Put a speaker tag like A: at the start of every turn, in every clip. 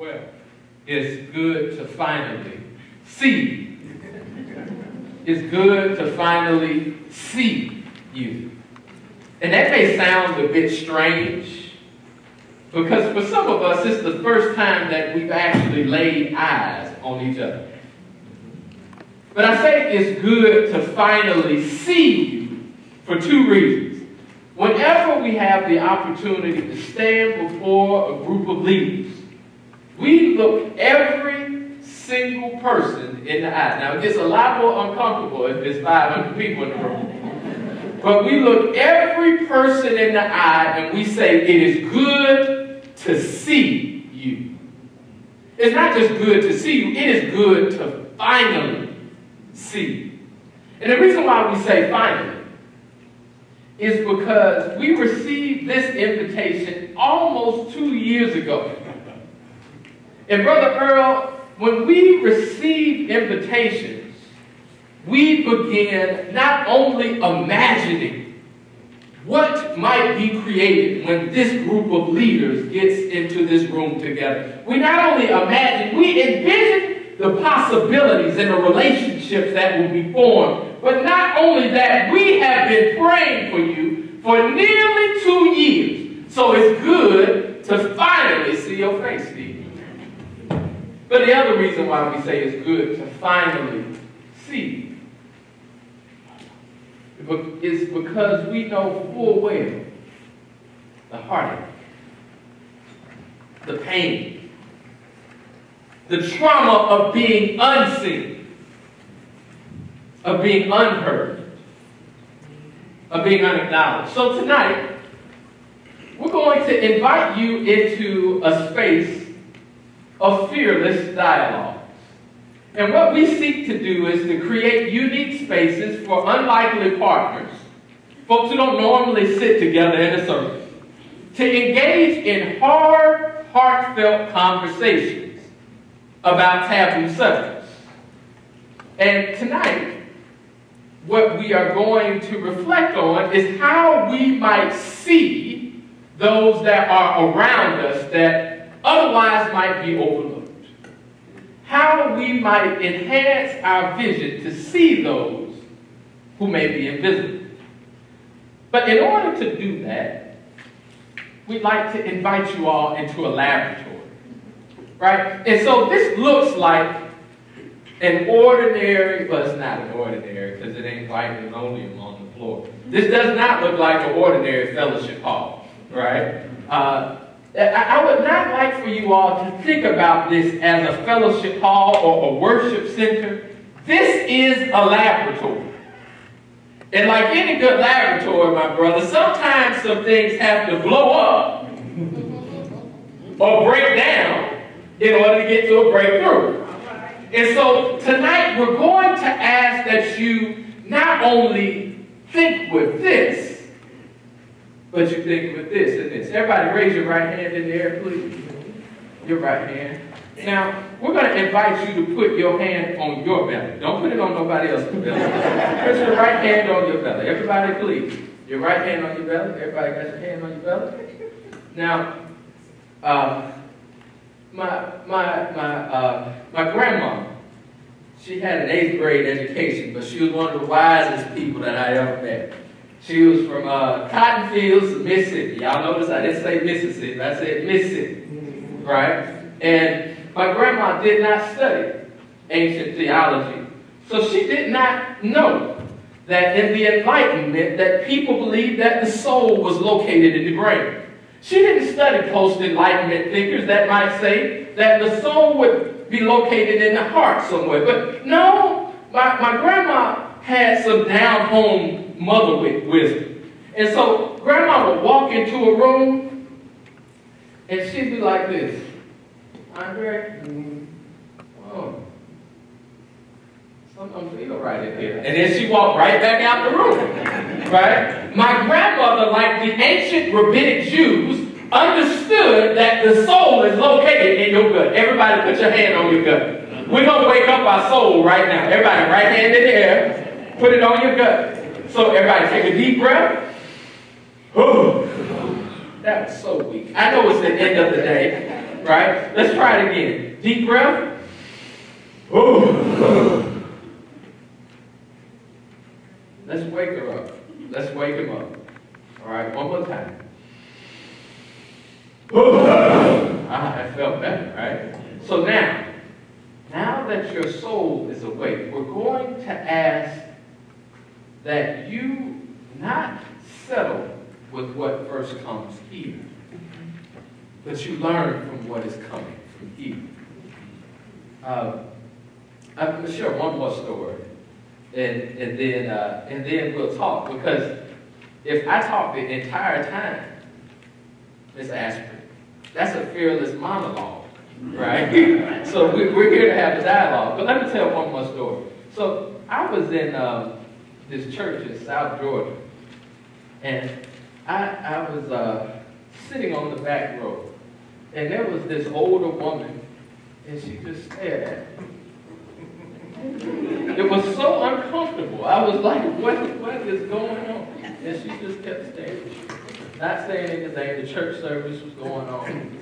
A: Well, it's good to finally see. It's good to finally see you. And that may sound a bit strange because for some of us, it's the first time that we've actually laid eyes on each other. But I say it's good to finally see you for two reasons. Whenever we have the opportunity to stand before a group of leaders, we look every single person in the eye. Now, it gets a lot more uncomfortable if there's 500 people in the room. But we look every person in the eye and we say, it is good to see you. It's not just good to see you, it is good to finally see. And the reason why we say finally is because we received this invitation almost two years ago. And Brother Earl, when we receive invitations, we begin not only imagining what might be created when this group of leaders gets into this room together. We not only imagine, we envision the possibilities and the relationships that will be formed. But not only that, we have been praying for you for nearly two years. So it's good to finally see your face, Steve. But the other reason why we say it's good to finally see is because we know full well the heartache, the pain, the trauma of being unseen, of being unheard, of being unacknowledged. So tonight, we're going to invite you into a space of fearless dialogues. And what we seek to do is to create unique spaces for unlikely partners, folks who don't normally sit together in a circle, to engage in hard, heartfelt conversations about taboo subjects. And tonight, what we are going to reflect on is how we might see those that are around us that otherwise might be overlooked. How we might enhance our vision to see those who may be invisible. But in order to do that, we'd like to invite you all into a laboratory. Right? And so this looks like an ordinary, well, it's not an ordinary because it ain't and linoleum on the floor. This does not look like an ordinary fellowship hall, right? Uh, I would not like for you all to think about this as a fellowship hall or a worship center. This is a laboratory. And like any good laboratory, my brother, sometimes some things have to blow up or break down in order to get to a breakthrough. And so tonight we're going to ask that you not only think with this, but you think with this and this. Everybody raise your right hand in the air, please. Your right hand. Now, we're going to invite you to put your hand on your belly. Don't put it on nobody else's belly. put your right hand on your belly. Everybody, please. Your right hand on your belly. Everybody got your hand on your belly? Now, uh, my, my, my, uh, my grandma, she had an eighth grade education, but she was one of the wisest people that I ever met. She was from uh, Cotton Fields, Mississippi. Y'all notice I didn't say Mississippi, I said Mississippi, right? And my grandma did not study ancient theology. So she did not know that in the Enlightenment that people believed that the soul was located in the brain. She didn't study post-Enlightenment thinkers that might say that the soul would be located in the heart somewhere. But no, my, my grandma had some down-home mother with wisdom. And so grandma would walk into a room and she'd be like this. Andre, mm, oh, something feel right in here. And then she walked right back out the room. Right? My grandmother, like the ancient rabbinic Jews, understood that the soul is located in your gut. Everybody put your hand on your gut. We're going to wake up our soul right now. Everybody, right hand in the air. Put it on your gut. So everybody take a deep breath. that was so weak. I know it's the end of the day, right? Let's try it again. Deep breath. Let's wake her up. Let's wake him up. All right, one more time. ah, I felt better, right? So now, now that your soul is awake, we're going to ask that you not settle with what first comes here, but you learn from what is coming from here. Uh, I'm going to share one more story, and, and, then, uh, and then we'll talk, because if I talk the entire time, Miss Aspirin, that's a fearless monologue, right? so we, are here to have a dialogue. But let me tell one more story. So I was in um, this church in South Georgia, and I, I was uh, sitting on the back row, and there was this older woman, and she just stared at me. It was so uncomfortable. I was like, what, what is going on? And she just kept staring. Not saying anything. The church service was going on.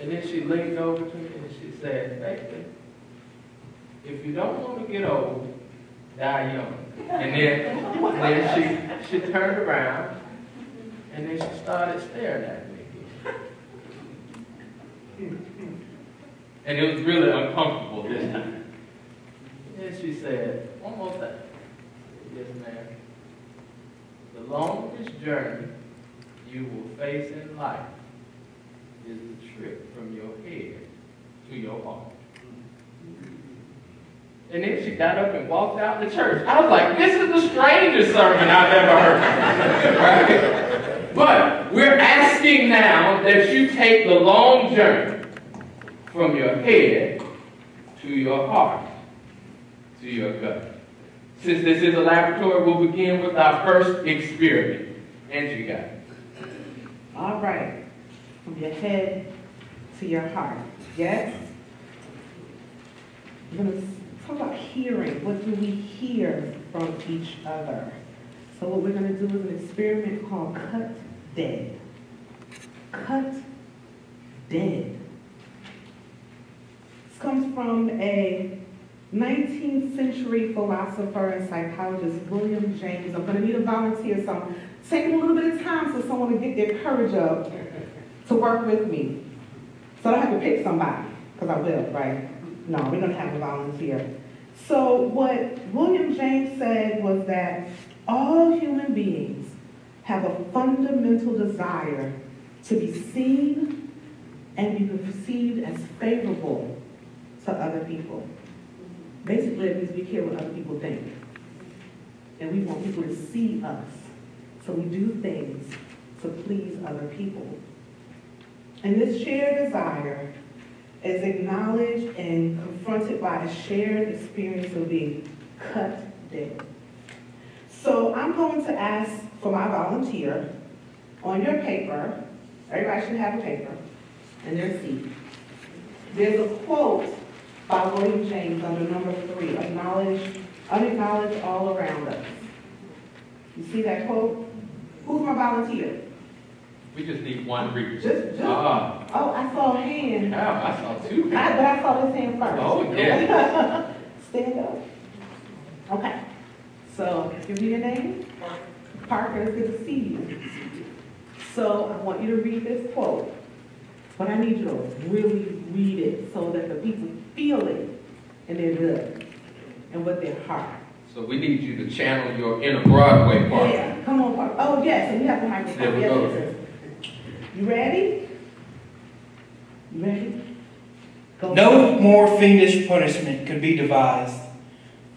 A: And then she leaned over to me and she said, baby, if you don't want to get old, die young. And then, then she, she turned around and then she started staring at me. And it was really uncomfortable this time. And she said, one more thing. Yes, ma'am. The longest journey you will face in life is the trip from your head to your heart. And then she got up and walked out the church. I was like, this is the strangest sermon I've ever heard. right? But we're asking now that you take the long journey from your head to your heart, to your gut. Since this is a laboratory, we'll begin with our first experiment. Angie got it.
B: All right. From your head to your heart. Yes? We're going to talk about hearing. What do we hear from each other? So what we're going to do is an experiment called Cut Dead. Cut Dead. This comes from a 19th century philosopher and psychologist William James. I'm going to need a volunteer, so I'm taking a little bit of time for someone to get their courage up to work with me. So I don't have to pick somebody, because I will, right? No, we're going to have a volunteer. So what William James said was that all human beings have a fundamental desire to be seen and be perceived as favorable to other people. Basically, it means we care what other people think. And we want people to see us. So we do things to please other people. And this shared desire is acknowledged and confronted by a shared experience of being cut dead. So I'm going to ask for my volunteer on your paper, everybody should have a paper, and their seat. There's a quote by William James under number three, acknowledge, unacknowledged all around us. You see that quote? Who's my volunteer?
A: We just need one reader.
B: Just, just. Uh, oh, I saw a hand.
A: Yeah, I saw two hands.
B: I, but I saw this hand first.
A: Oh, yeah.
B: Stand up. Okay. So, give me your name. Parker, it's good to see you. So, I want you to read this quote. But I need you to really read it so that the people feel it in their gut and with their heart.
A: So we need you to channel your inner Broadway part.
B: Yeah, come on, Parker. Oh, yes, and we have the microphone.
A: There we
B: yes,
A: go.
B: You ready? You ready?
C: Go no more fiendish punishment could be devised,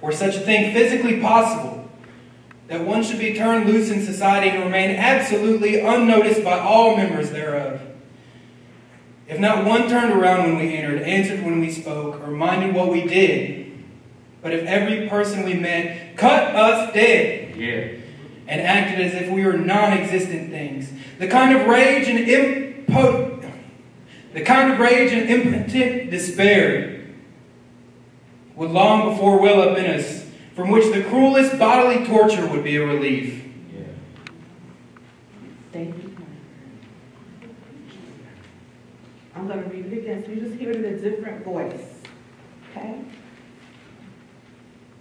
C: or such a thing physically possible, that one should be turned loose in society and remain absolutely unnoticed by all members thereof. If not one turned around when we entered, answered when we spoke, or minded what we did, but if every person we met cut us dead
A: yeah.
C: And acted as if we were non-existent things, the kind of rage and impo- the kind of rage and impotent despair would long before well up in us, from which the cruelest bodily torture would be a relief.
A: Yeah.
B: Thank you. I'm gonna read it again, so you just hear it in a different voice, okay?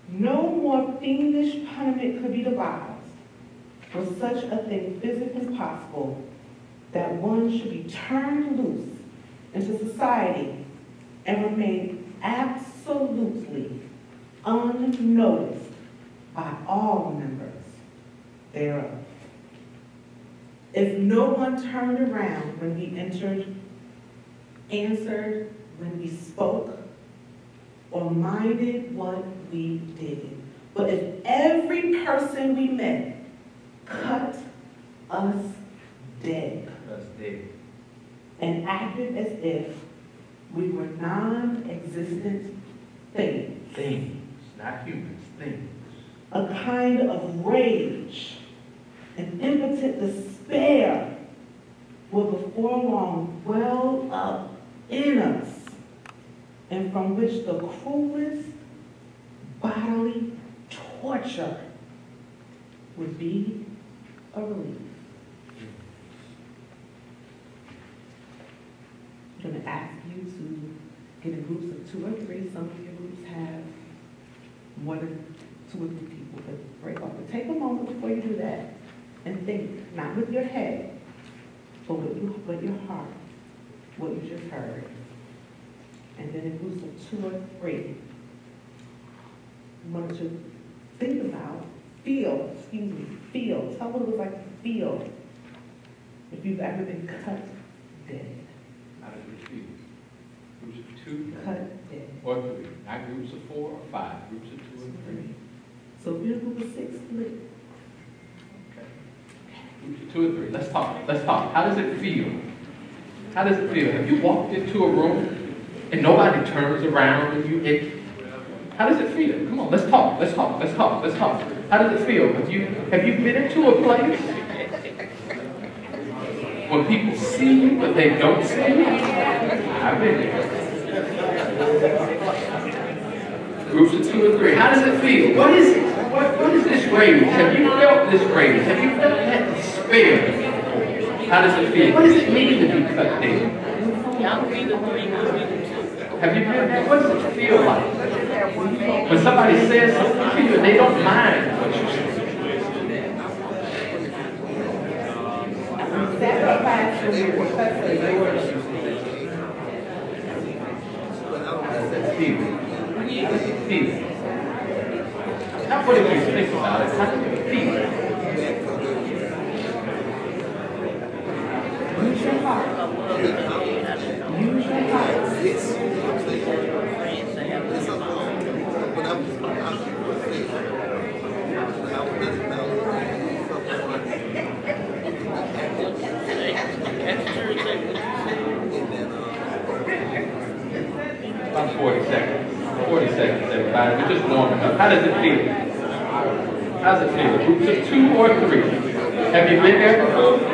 B: No more fiendish punishment could be devised for such a thing physically possible that one should be turned loose into society and remain absolutely unnoticed by all members thereof. If no one turned around when we entered, answered when we spoke, or minded what we did, but if every person we met cut us dead
A: That's dead.
B: and acted as if we were non-existent things,
A: Things, not humans, things.
B: a kind of rage an impotent despair will before long well up in us, and from which the cruelest bodily torture would be a relief. I'm going to ask you to get in groups of two or three. Some of your groups have more than two or three people break off. But take a moment before you do that and think, not with your head, but with your, with your heart, what you just heard. And then in groups of two or three, I want you to think about, feel, excuse me, feel, tell what it was like to feel if you've ever been cut dead.
A: How does it feel? Groups of two
B: Cut dead.
A: or three, not groups of four or five, groups of two and three.
B: So if you're a group of six, split.
A: Okay. Groups of two or three. Let's talk. Let's talk. How does it feel? How does it feel? Have you walked into a room and nobody turns around and you it how does it feel? Come on, let's talk, let's talk, let's talk, let's talk. How does it feel? Have you have you been into a place when people see you but they don't see you? I've been there. Groups of two or three. How does it feel? What is it? What, what is this rage? Have you felt this rage? Have you felt that despair? How does it feel? What does it mean to be cut dead? Have you been there? What does it feel like? When somebody says something to you and they don't mind what you say.
B: Sacrifice for your professor, Lord.
A: That's feeling. Feeling. Now what if you think about it? How does it feel?
B: Use your heart. Use your heart.
A: About 40 seconds. 40 just warming up. How does it feel? How does it feel? Groups of two or three. Have you been there before?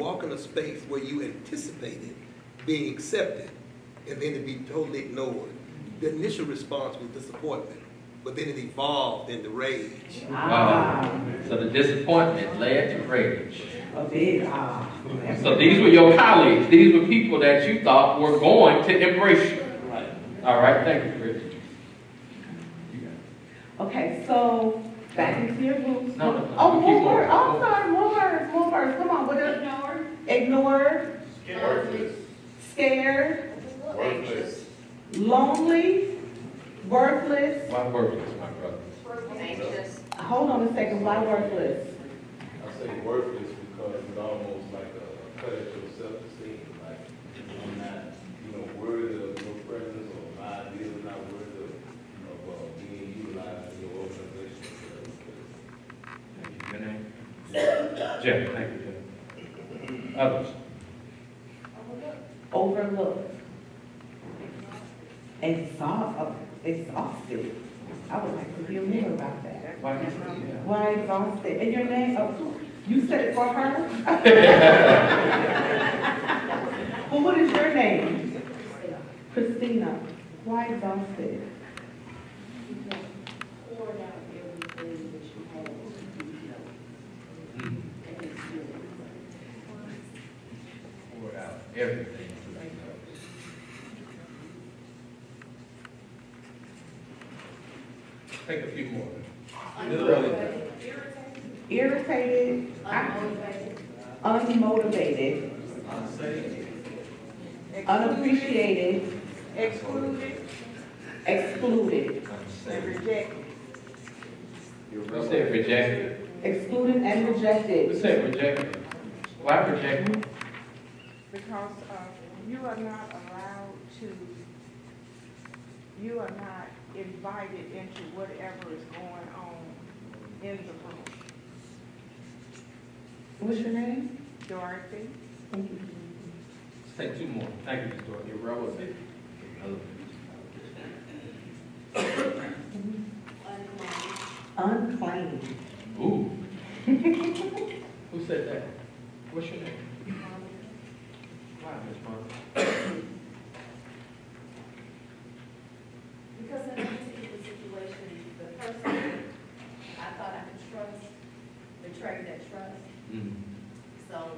D: Walk in a space where you anticipated being accepted and then to be totally ignored, the initial response was disappointment, but then it evolved into rage.
B: Ah,
A: So the disappointment led to rage.
B: a big ah.
A: So these were your colleagues. These were people that you thought were going to embrace you. All right, thank you, Chris. You got it.
B: Okay, so back into your roots.
A: No, no, no,
B: Oh, more words. Oh, I'm sorry, more words, more words. Come on, what is? Ignored. Scared. Lonely. Worthless.
A: Why worthless, my brother? Anxious.
B: Hold on a second, why worthless?
E: I say worthless because it's almost like a cut at your self-esteem, like I'm not, you know, worthy of your presence or my ideas are not worthy of, of uh, being utilized in your organization.
A: Thank you. Your name? Jeff, thank you, Jeff. Others?
B: Overlooked. Exhaust, exhausted. I would like to hear more about that.
A: Why?
B: Why exhausted? And your name, oh, you said it for her? Well, what is your name? Christina. Why exhausted?
A: Poured out everything. Take a few more.
B: Irritated, unmotivated, unappreciated,
F: Excluded
B: excluded,
F: and rejected.
A: You said rejected.
B: excluded and
A: You
B: rejected.
A: said rejected. Why rejected?
F: Because uh, you are not allowed to, you are not invited into whatever is going on in the room.
B: What's your name?
F: Dorothy,
B: Thank you.
A: Let's take two more. Thank you, Dorothy. You're relevant.
B: Unclaimed.
A: Ooh. Who said that? What's your name? Why, Ms. Martin?
G: Because in that particular situation, the person I thought I could trust betrayed that trust.
A: Mm.
G: So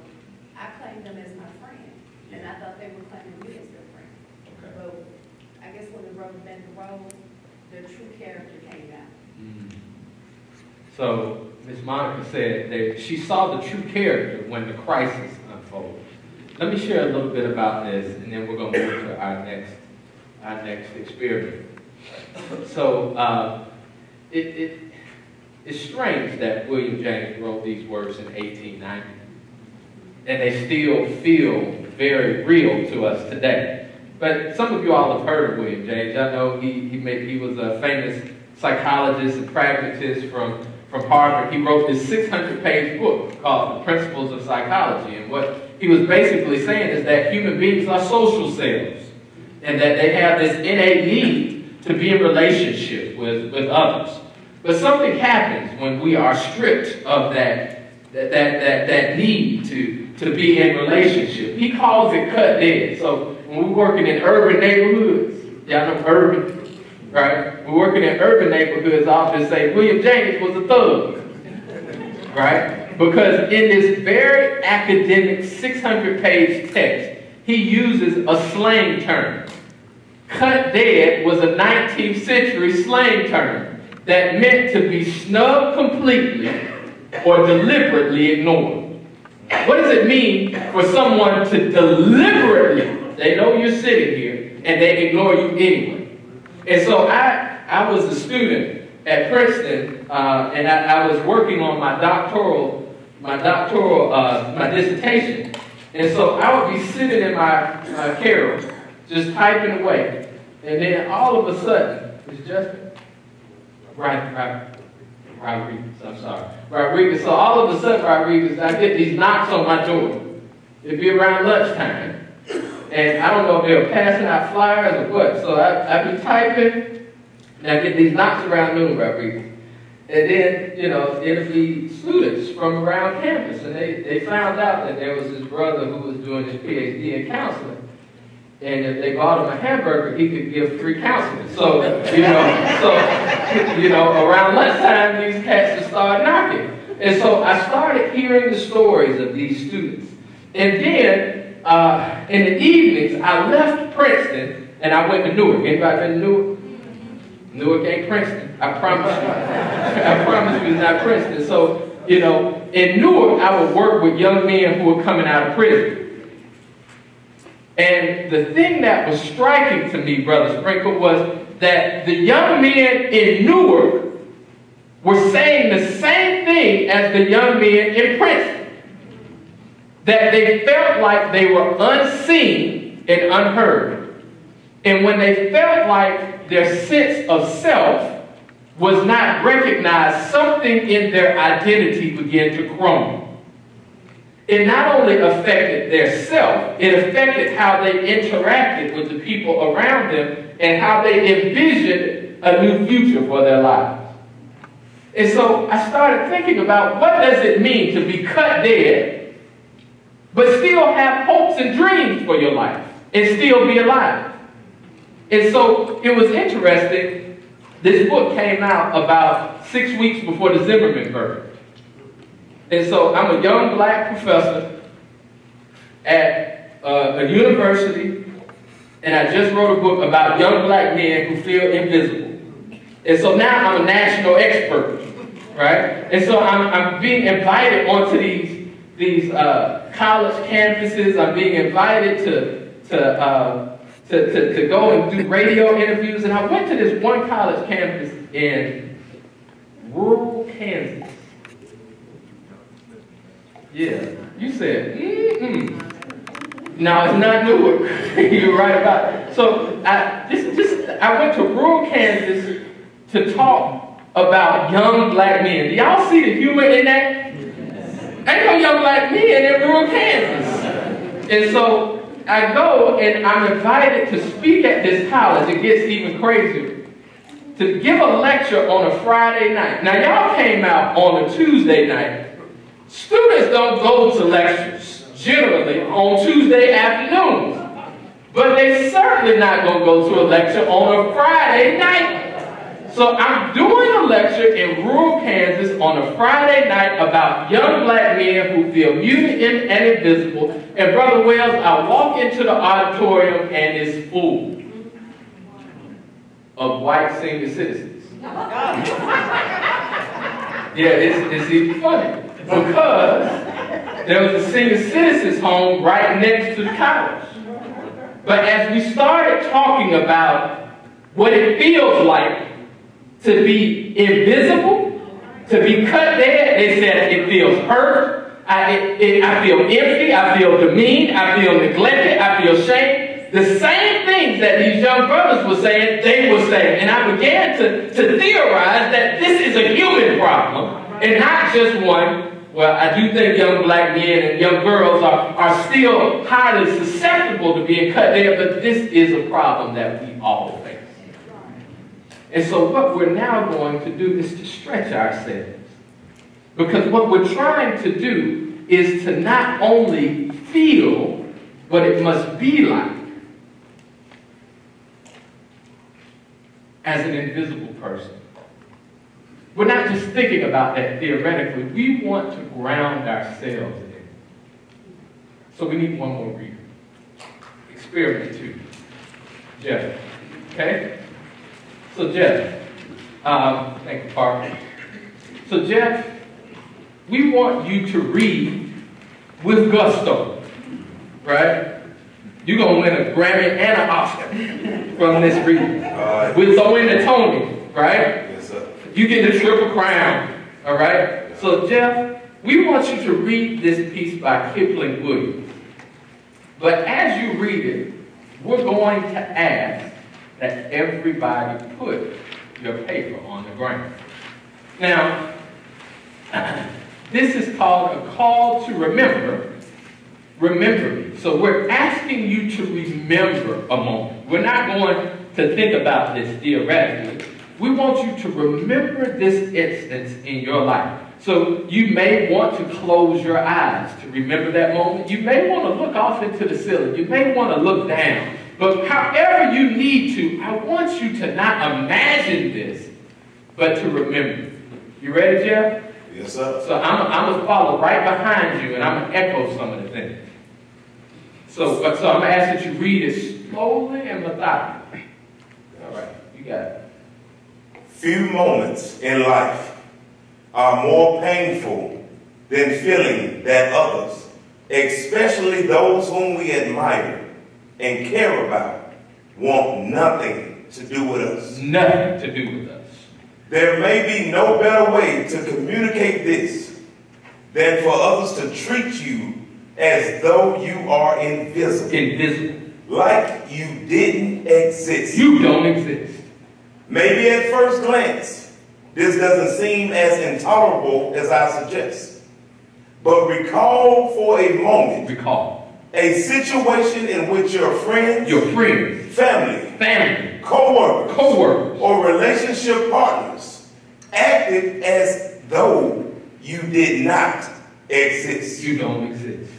G: I claimed them as my friend, and I thought they were claiming me as their friend.
A: Okay.
G: But I guess when the road met the road, their true character came out.
A: Mm. So, Ms. Monica said that she saw the true character when the crisis unfolded. Let me share a little bit about this, and then we're going to move to our next, our next experiment. So, uh, it, it, it's strange that William James wrote these words in 1890, and they still feel very real to us today. But some of you all have heard of William James. I know he, he, made, he was a famous psychologist and pragmatist from, from Harvard. He wrote this 600-page book called The Principles of Psychology. And what he was basically saying is that human beings are social selves and that they have this innate need to be in relationship with, with others. But something happens when we are stripped of that, that, that, that, that need to, to be in relationship. He calls it cut dead. So when we're working in urban neighborhoods, y'all urban, right? We're working in urban neighborhoods, I'll just say William James was a thug, right? Because in this very academic 600-page text, he uses a slang term. Cut dead was a 19th century slang term that meant to be snubbed completely or deliberately ignored. What does it mean for someone to deliberately, they know you're sitting here, and they ignore you anyway? And so I, I was a student at Princeton, uh, and I, I, was working on my doctoral, my doctoral, uh, my dissertation. And so I would be sitting in my, my carrel, just typing away. And then all of a sudden, it's just right, right, Rodriguez, I'm sorry. Rodriguez. So all of a sudden, Rodriguez, I get these knocks on my door. It'd be around lunchtime. And I don't know if they were passing out flyers or what. So I, I'd be typing, and I get these knocks around noon, Rodriguez. And then, you know, it'd be students from around campus. And they, they found out that there was this brother who was doing his PhD in counseling. And if they bought him a hamburger, he could give free counseling. So, you know, so, you know, around lunchtime, these cats would start knocking. And so I started hearing the stories of these students. And then, uh, in the evenings, I left Princeton and I went to Newark. Anybody been to Newark? Newark ain't Princeton. I promise you. I promise you it's not Princeton. So, you know, in Newark, I would work with young men who were coming out of prison. And the thing that was striking to me, Brother Sprinkle, was that the young men in Newark were saying the same thing as the young men in Princeton. That they felt like they were unseen and unheard. And when they felt like their sense of self was not recognized, something in their identity began to crumble it not only affected their self, it affected how they interacted with the people around them and how they envisioned a new future for their lives. And so I started thinking about what does it mean to be cut dead, but still have hopes and dreams for your life and still be alive. And so it was interesting. This book came out about six weeks before the Zimmerman verdict. And so I'm a young black professor at uh, a university, and I just wrote a book about young black men who feel invisible. And so now I'm a national expert, right? And so I'm, I'm being invited onto these, these uh, college campuses. I'm being invited to, to, uh, to, to, to go and do radio interviews. And I went to this one college campus in rural Kansas. Yeah. You said, mm-mm. No, it's not Newark. You're right about it. So I just, just I went to rural Kansas to talk about young black men. Do y'all see the humor in that? Ain't no young black men in rural Kansas. And so I go and I'm invited to speak at this college. It gets even crazier. To give a lecture on a Friday night. Now y'all came out on a Tuesday night Students don't go to lectures generally on Tuesday afternoons. But they certainly not going to go to a lecture on a Friday night. So I'm doing a lecture in rural Kansas on a Friday night about young black men who feel muted and invisible. And Brother Wells, I walk into the auditorium and it's full of white senior citizens. yeah, it's, it's even funny because there was a senior citizens home right next to the college. But as we started talking about what it feels like to be invisible, to be cut dead, they said it feels hurt. I, it, it, I feel empty. I feel demeaned. I feel neglected. I feel shame. The same things that these young brothers were saying, they were saying. And I began to, to theorize that this is a human problem and not just one well, I do think young black men and young girls are, are still highly susceptible to being cut dead, but this is a problem that we all. And so what we're now going to do is to stretch ourselves. Because what we're trying to do is to not only feel what it must be like as an invisible person. We're not just thinking about that theoretically. We want to ground ourselves in it. So we need one more reader. Experiment two. Jeff. Okay? So Jeff. Um, thank you, Parker. So Jeff, we want you to read with gusto. Right? You're going to win a Grammy and an Oscar. from this reading.
H: Right.
A: We'll throw in the Tony, right?
H: Yes, sir.
A: You get the triple crown, all right? So, Jeff, we want you to read this piece by Kipling Williams. But as you read it, we're going to ask that everybody put your paper on the ground. Now, this is called a call to remember. Remember me. So we're asking you to remember a moment. We're not going to think about this theoretically. We want you to remember this instance in your life. So you may want to close your eyes to remember that moment. You may want to look off into the ceiling. You may want to look down. But however you need to, I want you to not imagine this, but to remember. You ready, Jeff?
H: Yes, sir.
A: So I'm, I'm going to follow right behind you and I'm going to echo some of the things. So, but- so I'm going to ask that you read it slowly and methodically. All right, you got it.
H: Few moments in life are more painful than feeling that others, especially those whom we admire and care about, want nothing to do with us.
A: Nothing to do with us.
H: There may be no better way to communicate this than for others to treat you as though you are invisible,
A: Invisible.
H: like you didn't exist.
A: You don't exist.
H: Maybe at first glance, this doesn't seem as intolerable as I suggest. But recall for a moment
A: Recall.
H: A situation in which your friend,
A: Your friends,
H: family,
A: family,
H: co-workers,
A: co-workers,
H: or relationship partners acted as though you did not exist.
A: you don't exist.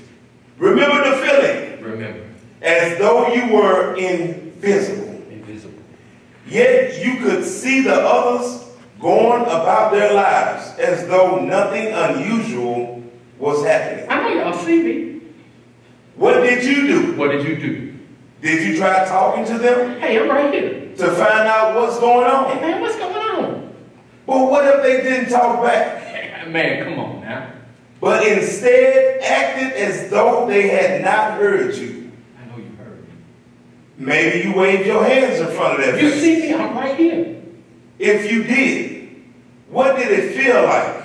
H: Remember the feeling
A: Remember,
H: as though you were invisible.
A: invisible.
H: Yet you could see the others going about their lives as though nothing unusual was happening.
A: I know y'all see me.
H: What did you do?
A: What did you do?
H: Did you try talking to them
A: Hey, I'm right here.
H: to find out what's going on?
A: Hey, man, what's going on?
H: But what if they didn't talk back,
A: Hey, man, come on now.
H: but instead acted as though they had not heard you?
A: I know you heard me.
H: Maybe you waved your hands in front of their
A: You
H: face.
A: see me, I'm right here.
H: If you did, what did it feel like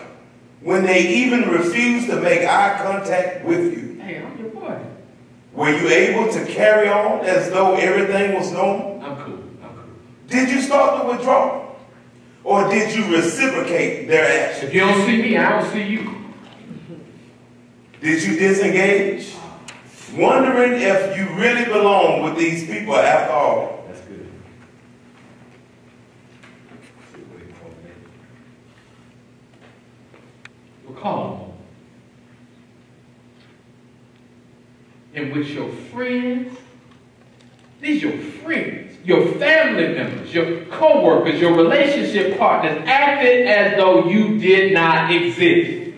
H: when they even refused to make eye contact with you?
A: Hey, I'm your boy.
H: Were you able to carry on as though everything was normal?
A: I'm cool. I'm cool.
H: Did you start to withdraw? Or did you reciprocate their action?
A: If you don't see me, I don't see you.
H: Did you disengage? Wondering if you really belong with these people after all.
A: That's good. Recall a moment in which your friends, these your friends, your family members, your co-workers, your relationship partners acted as though you did not exist.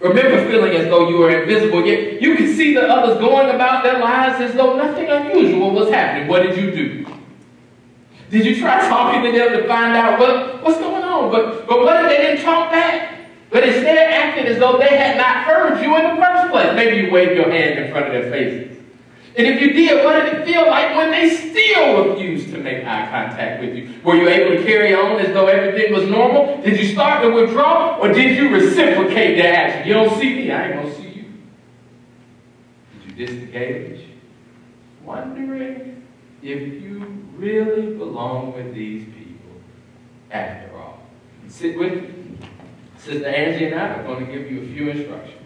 A: Remember feeling as though you were invisible, yet you could see the others going about their lives as though nothing unusual was happening. What did you do? Did you try talking to them to find out what, what's going on? But, but what if they didn't talk back? But instead acted as though they had not heard you in the first place. Maybe you waved your hand in front of their faces. And if you did, what did it feel like when they still refused to make eye contact with you? Were you able to carry on as though everything was normal? Did you start to withdraw? Or did you reciprocate their action? You don't see me, I ain't gonna see you. Did you disengage? Wondering if you really belong with these people after all. Sit with me. Sister Angie and I are going to give you a few instructions.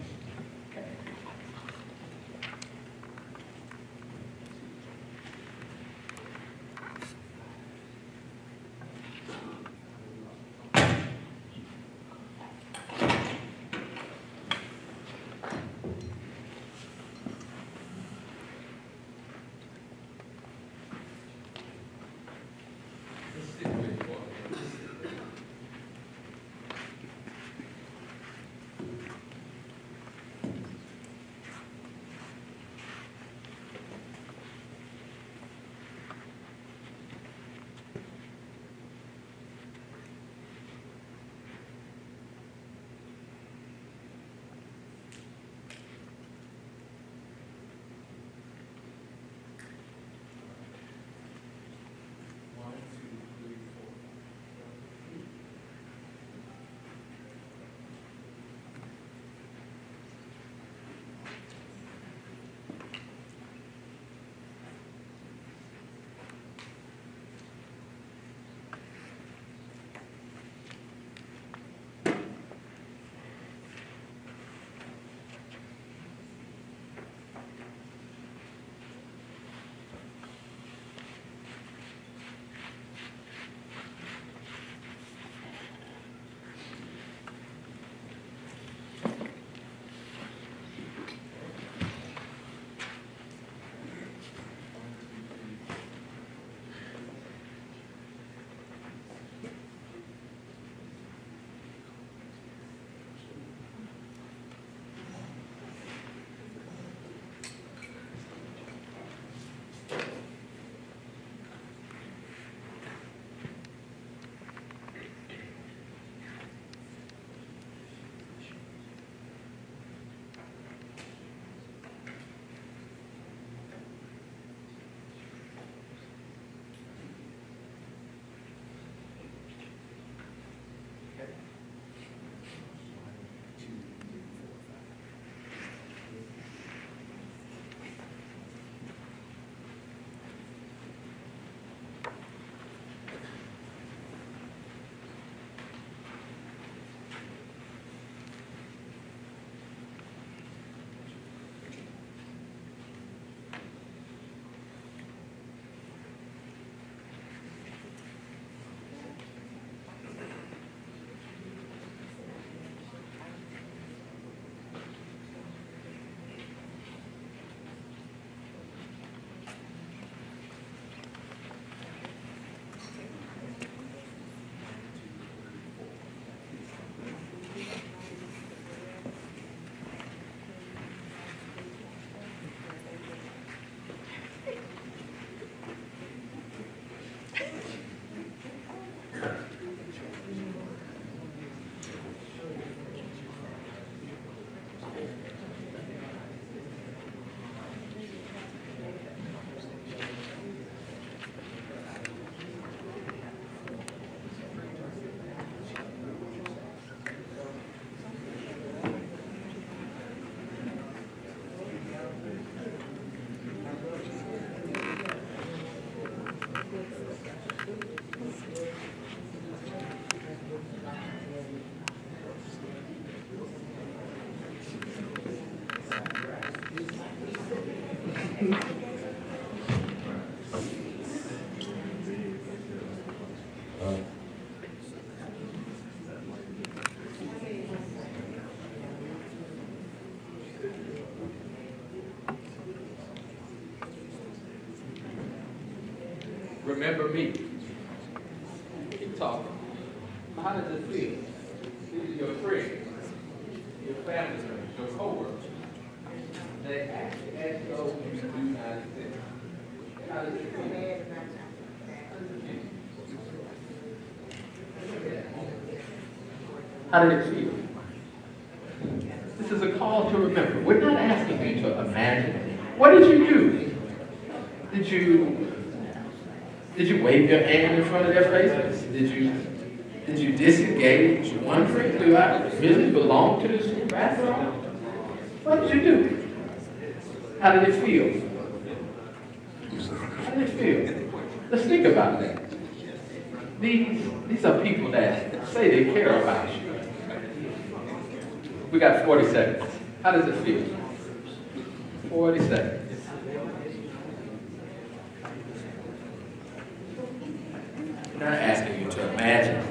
A: Remember me. Keep talking. How does it feel? These are your friends, your family members, your coworkers. They actually ask you, oh, you do not exist. How does it feel? How did it feel? This is a call to remember. We're not asking you to imagine. What did you do? Did you did you wave your hand in front of their faces? Did you did you disengage, wondering, do I really belong to this restaurant? What did you do? How did it feel? How did it feel? Let's think about that. These these are people that say they care about you. We got 40 seconds. How does it feel? 40 seconds. I'm not asking you to imagine.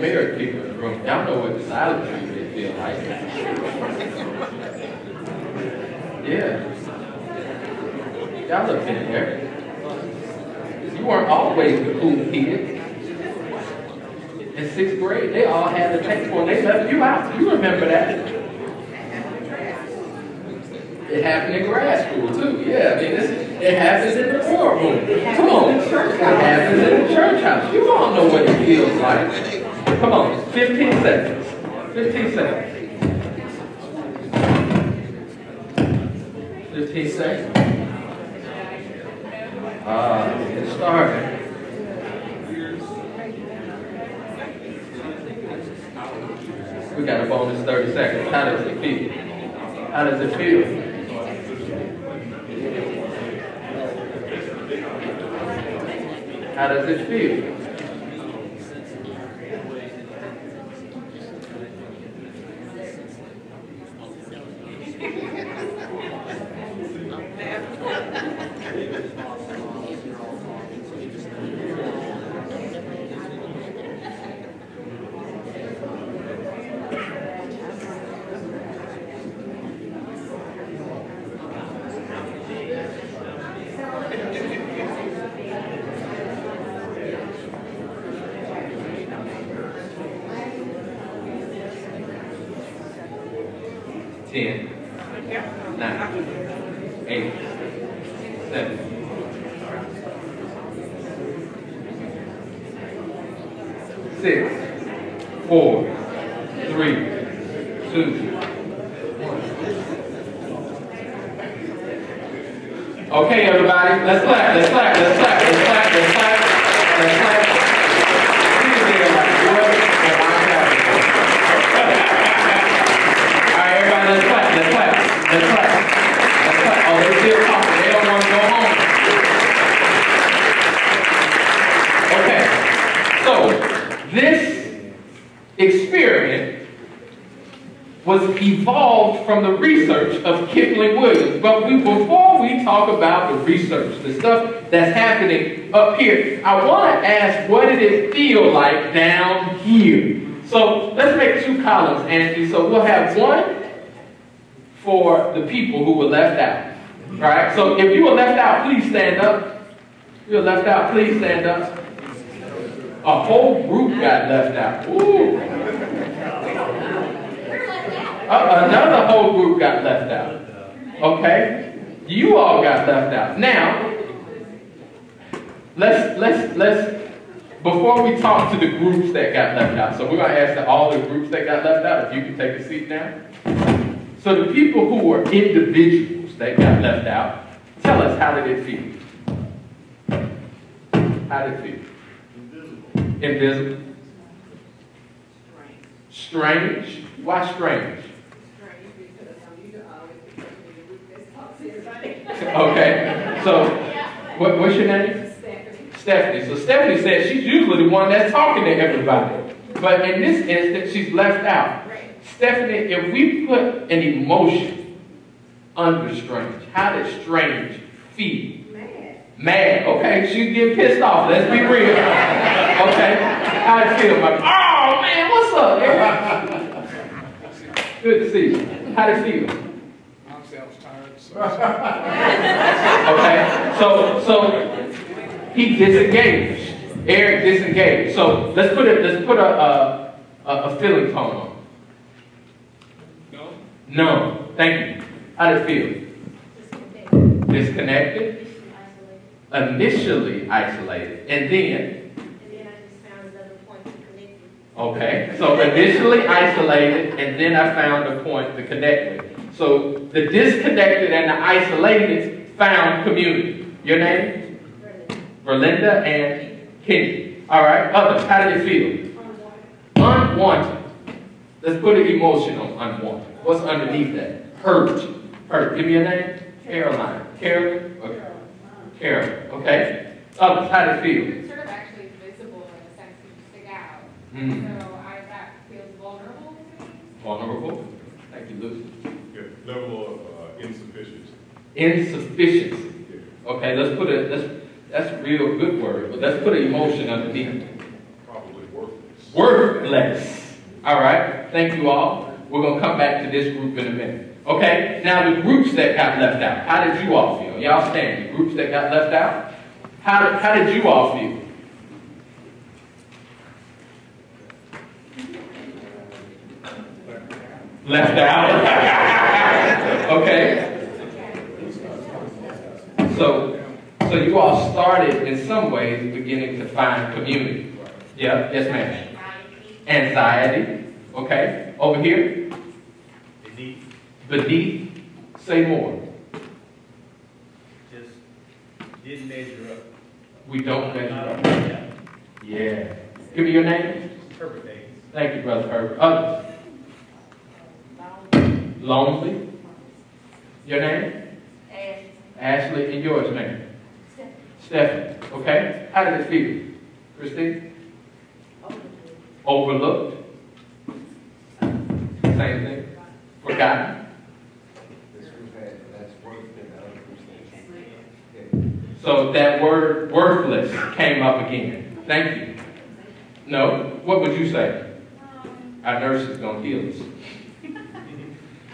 A: Married people in the room, y'all know what the silent treatment feel like. Yeah. Y'all have been there. You weren't always the cool kid. In sixth grade, they all had a textbook and they left you out. You remember that. It happened in grad school too. Yeah, I mean, this, it happens in the boardroom. Come on. It happens in the church house. You all know what it feels like. Come on, 15 seconds. 15 seconds. 15 seconds. Ah, get started. We got a bonus 30 seconds. How does it feel? How does it feel? How does it feel? Ten, nine, eight, seven, six, four, three, two, one. Okay, everybody, let's clap, let's clap, let's clap, let's clap, let's clap, let's clap. Let's clap, let's clap, let's clap. Let's clap. Oh, they still talking, they don't want to go home. Okay, so this experiment was evolved from the research of Kipling Williams. But we, before talk about the research, the stuff that's happening up here, I want to ask what did it feel like down here? So let's make two columns, Anthony. So we'll have one for the people who were left out. All right? So if you were left out, please stand up. If you were left out, please stand up. A whole group got left out. Ooh. Uh, another whole group got left out. Okay? You all got left out. Now, let's let's let's before we talk to the groups that got left out. So we're gonna ask that all the groups that got left out if you can take a seat now. So the people who were individuals that got left out, tell us how did it feel? How did it feel? Invisible. Invisible. Strange. Why strange? Okay. So, what, what's your name? Stephanie. So Stephanie says she's usually the one that's talking to everybody. But in this instance, she's left out. Stephanie, if we put an emotion under Strange? How does Strange feel?
G: Mad.
A: Mad. Okay, she get pissed off. Let's be real. Okay, how it feel? Like, oh man, what's up, Good to see you. How it feel?
I: Honestly, I was tired, so.
A: Okay, so so he disengaged. Eric disengaged. So let's put it. Let's put a a, a, a feeling tone on.
I: No?
A: No. Thank you. How did it feel?
G: Disconnected.
A: Disconnected.
G: Isolated.
A: Initially isolated, and then
G: And then I just found another point to connect with.
A: Okay, so initially isolated, and then I found a point to connect with. So the disconnected and the isolated found community. Your name? Verlinda and Kenny. All right, others, how did it feel?
G: Unwanted.
A: Unwanted. Let's put an emotion on unwanted. What's underneath that? Hurt. Hurt. Give me a name. Caroline. Carolyn? Okay. Carolyn. Okay. Others, how did it feel?
J: sort of actually visible in the sense that you stick out.
A: Hmm.
J: So I, that feels vulnerable to me.
A: Vulnerable. Thank you, Lucy.
E: Yeah, level of uh, insufficiency.
A: Insufficiency. Okay, let's put a, let's, that's a real good word, but let's put an emotion underneath.
E: Probably worthless.
A: Worthless. All right, thank you all. We're gonna come back to this group in a minute. Okay, now the groups that got left out, how did you all feel? Y'all stand, the groups that got left out? How did, how did you all feel? Left out? Okay. So, so you all started in some ways beginning to find community. Yeah, yes ma'am. Anxiety, okay. Over here,
K: Beneath,
A: beneath, say more.
K: just didn't measure up.
A: We don't measure up.
K: Yeah,
A: Yeah. Give me your name.
K: perfect days.
A: Thank you, Brother Herbert. Others, lonely. Your name?
G: And
A: Ashley, and yours, name? Stephanie. Okay. How did it feel? Christine? Overlooked. Same thing. Forgotten. So that word worthless came up again. Thank you. No, what would you say? Um. Our nurse is gonna heal us.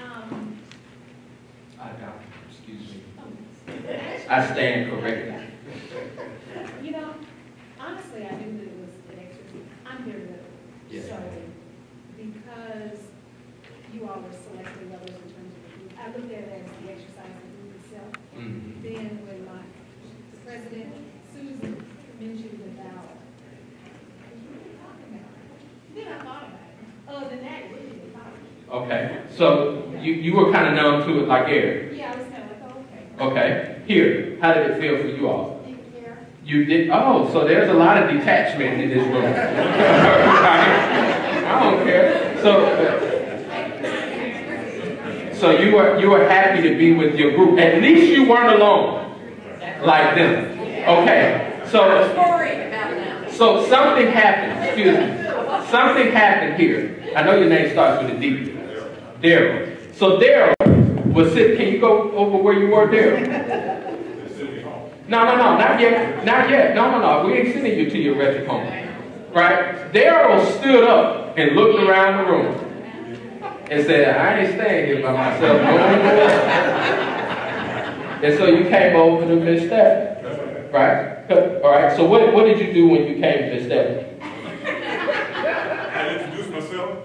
J: Um,
A: I doubt, excuse me. I stand corrected.
J: you know, honestly, I knew that it was an extra, I'm very little.
A: Yes.
J: So, because you all were selecting others in terms of the group, I looked at it as the exercise of the group itself.
A: Mhm.
J: Then when my president, Susan, mentioned about, then I thought about it. Other than that, it really.
A: Okay, so you, you were kind of numb to it like Eric.
J: Yeah, I was kind of like, oh, okay.
A: Okay, here, how did it feel for you all? You did, oh, so there's a lot of detachment in this room. I don't care. So, so you were, you were happy to be with your group. At least you weren't alone like them. Okay, so,
G: worried about now.
A: so something happened, excuse me. Something happened here. I know your name starts with a D. Daryl. So Daryl was sitting, can you go over where you were, Daryl? No, no, no, not yet. Not yet. No, no, no. We ain't sending you to your wretched home. Right? Daryl stood up and looked around the room and said, I ain't staying here by myself no more. And so you came over to Miss Stephanie. Right? All right. So what, what did you do when you came to Miss Stephanie?
E: I introduced myself,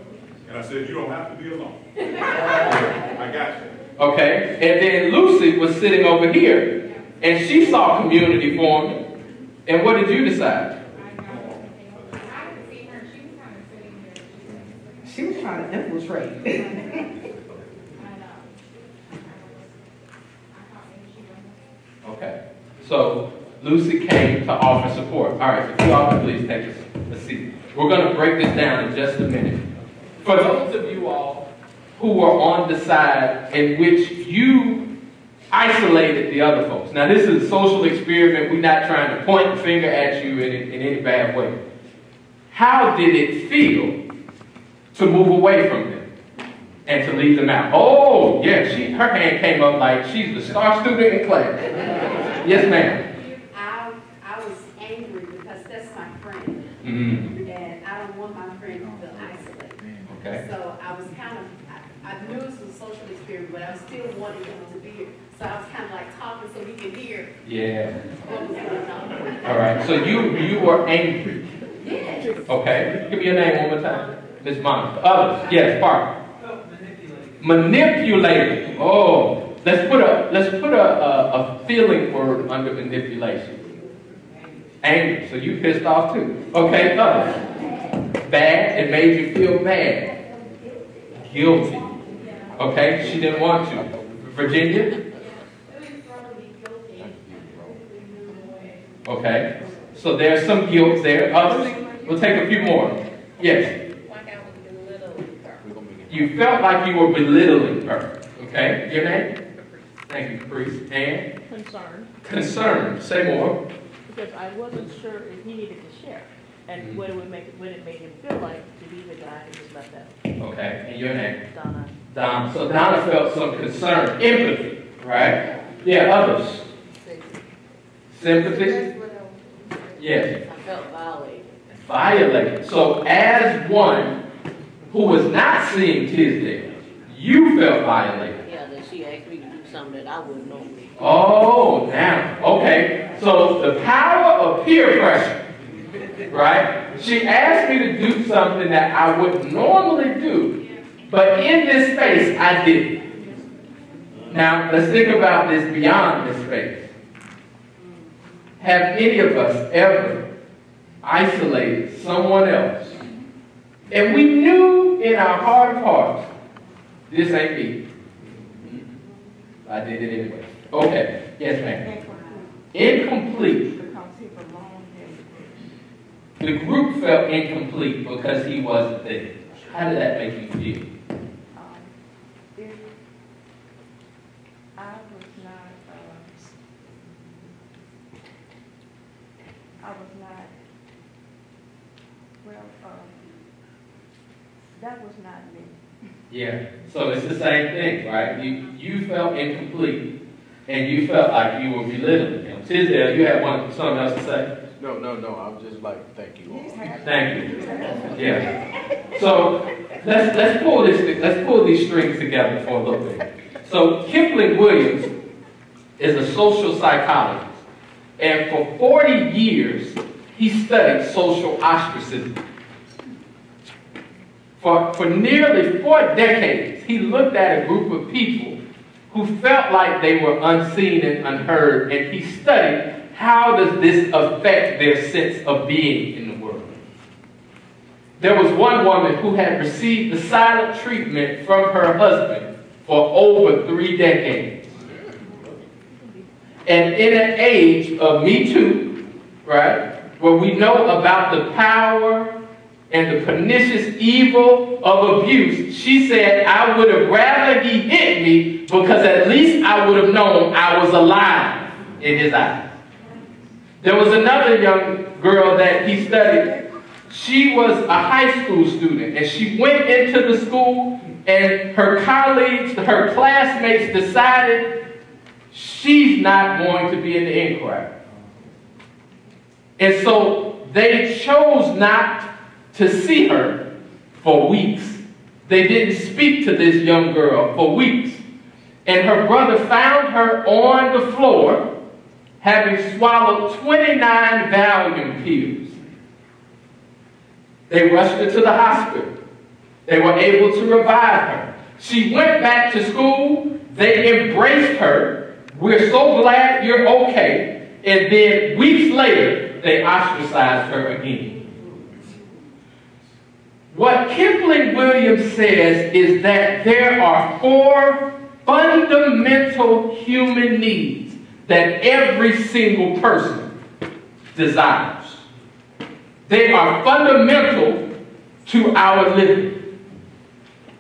E: and I said, you don't have to be alone. I got you.
A: Okay? And then Lucy was sitting over here, and she saw community forming. And what did you decide?
J: I know. I didn't see her, she was kind of sitting there.
B: She was trying to infiltrate.
J: I know. I thought maybe she wasn't.
A: Okay. So Lucy came to offer support. All right, if you all can please take a, a seat. We're going to break this down in just a minute. For those of you all who are on the side in which you isolated the other folks. Now, this is a social experiment. We're not trying to point the finger at you in, in any bad way. How did it feel to move away from them? and to leave them out. Oh, yeah, she, her hand came up like she's the star student in class. Yes, ma'am.
G: I, I was angry because that's my friend,
A: Mm,
G: and I don't want my friend to feel isolated.
A: okay.
G: So I was kind of, I, I knew it was a social experience, but I still wanted him to be here. So I was kind of like talking so he could hear
A: Yeah.
G: what was going on.
A: All right. So you you were angry.
G: Yes.
A: Okay. Give me your name one more time. Miss Monica. Others. Yes, Parker. Manipulated. Oh, let's put a let's put a, a, a feeling word under manipulation. Angry. So you pissed off too. Okay, others. Bad. It made you feel bad. Guilty. Okay, she didn't want you. Virginia. Okay. So there's some guilt there. Others. We'll take a few more. Yes. You felt like you were belittling her. Okay. Your name? Thank you, Caprice. And
F: Concerned,
A: concern. Say more.
F: because I wasn't sure if he needed to share, and
A: Mhm.
F: what it would make, what it made him feel like to be the guy who was left out.
A: Okay. And your name?
F: Donna.
A: Donna. So Donna felt some concern, empathy, right? Yeah. Others. Sympathy. Yes.
G: I felt violated.
A: Violated. So as one who was not seeing Tisdale, you felt violated.
G: Yeah, that she asked me to do something that I wouldn't normally.
A: Oh, now, okay. So the power of peer pressure, right? She asked me to do something that I would normally do, but in this space, I didn't. Now, let's think about this beyond this space. Have any of us ever isolated someone else? And we knew in our heart of hearts, this ain't me. I did it anyway. Okay. Yes, ma'am. Incomplete. The group felt incomplete because he wasn't there. How did that make you feel?
F: Um, if I was not, uh, I was not, well, uh, that was not me.
A: Yeah. So it's the same thing, right? You you felt incomplete, and you felt like you were belittling him. Tisdale, you had one something else to say.
L: No, no, no, I'm just like, thank you all.
A: Thank you. Yeah. So let's let's pull this let's pull these strings together for a little bit. So Kipling Williams is a social psychologist, and for 40 years he studied social ostracism. For, for nearly four decades, he looked at a group of people who felt like they were unseen and unheard, and he studied how does this affect their sense of being in the world. There was one woman who had received the silent treatment from her husband for over three decades. And in an age of Me Too, right, where we know about the power and the pernicious evil of abuse, she said, I would have rather he hit me because at least I would have known I was alive in his eyes. There was another young girl that he studied. She was a high school student and she went into the school and her colleagues, her classmates decided she's not going to be in the inquiry. And so they chose not to see her for weeks. They didn't speak to this young girl for weeks. And her brother found her on the floor, having swallowed 29 Valium pills. They rushed her to the hospital. They were able to revive her. She went back to school. They embraced her. We're so glad you're okay. And then weeks later, they ostracized her again. What Kipling Williams says is that there are four fundamental human needs that every single person desires. They are fundamental to our living.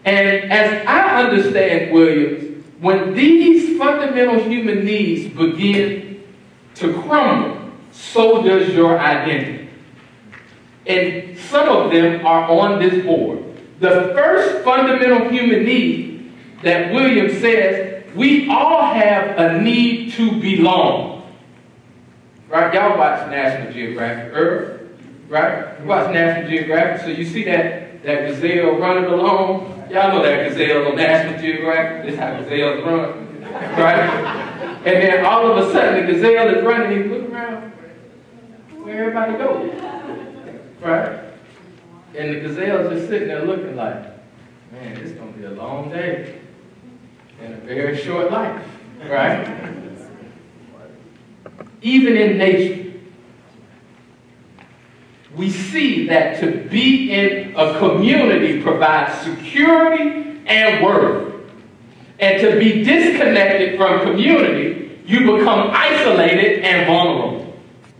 A: And as I understand Williams, when these fundamental human needs begin to crumble, so does your identity. And some of them are on this board. the first fundamental human need that William says we all have a need to belong. Right? Y'all watch National Geographic, Earth, right? You watch National Geographic, so you see that, that gazelle running along. Y'all know that gazelle on National Geographic. This is how gazelles run, right? And then all of a sudden the gazelle is running, he's looking around where everybody goes, right? And the gazelle's just sitting there looking like, man, it's gonna be a long day and a very short life, right? Even in nature, we see that to be in a community provides security and worth. And to be disconnected from community, you become isolated and vulnerable,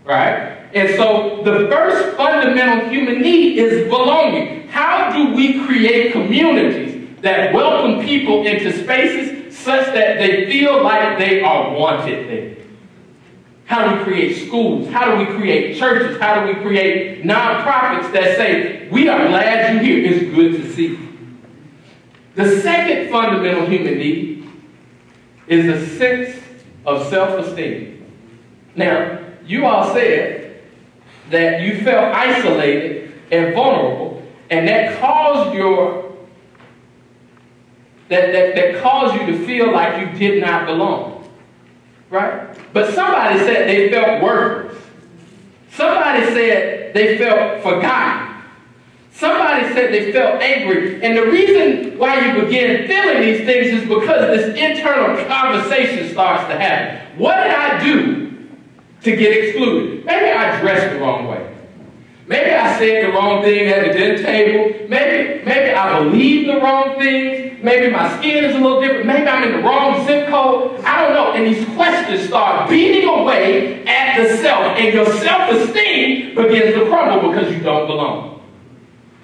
A: right? And so the first fundamental human need is belonging. How do we create communities that welcome people into spaces such that they feel like they are wanted there? How do we create schools? How do we create churches? How do we create nonprofits that say, we are glad you're here. It's good to see you. The second fundamental human need is a sense of self-esteem. Now, you all said that you felt isolated and vulnerable, and that caused your that, that, that caused you to feel like you did not belong. Right? But somebody said they felt worthless. Somebody said they felt forgotten. Somebody said they felt angry. And the reason why you begin feeling these things is because this internal conversation starts to happen. What did I do to get excluded? Maybe I dressed the wrong way. Maybe I said the wrong thing at the dinner table. Maybe, maybe I believe the wrong things. Maybe my skin is a little different. Maybe I'm in the wrong zip code. I don't know. And these questions start beating away at the self. And your self-esteem begins to crumble because you don't belong.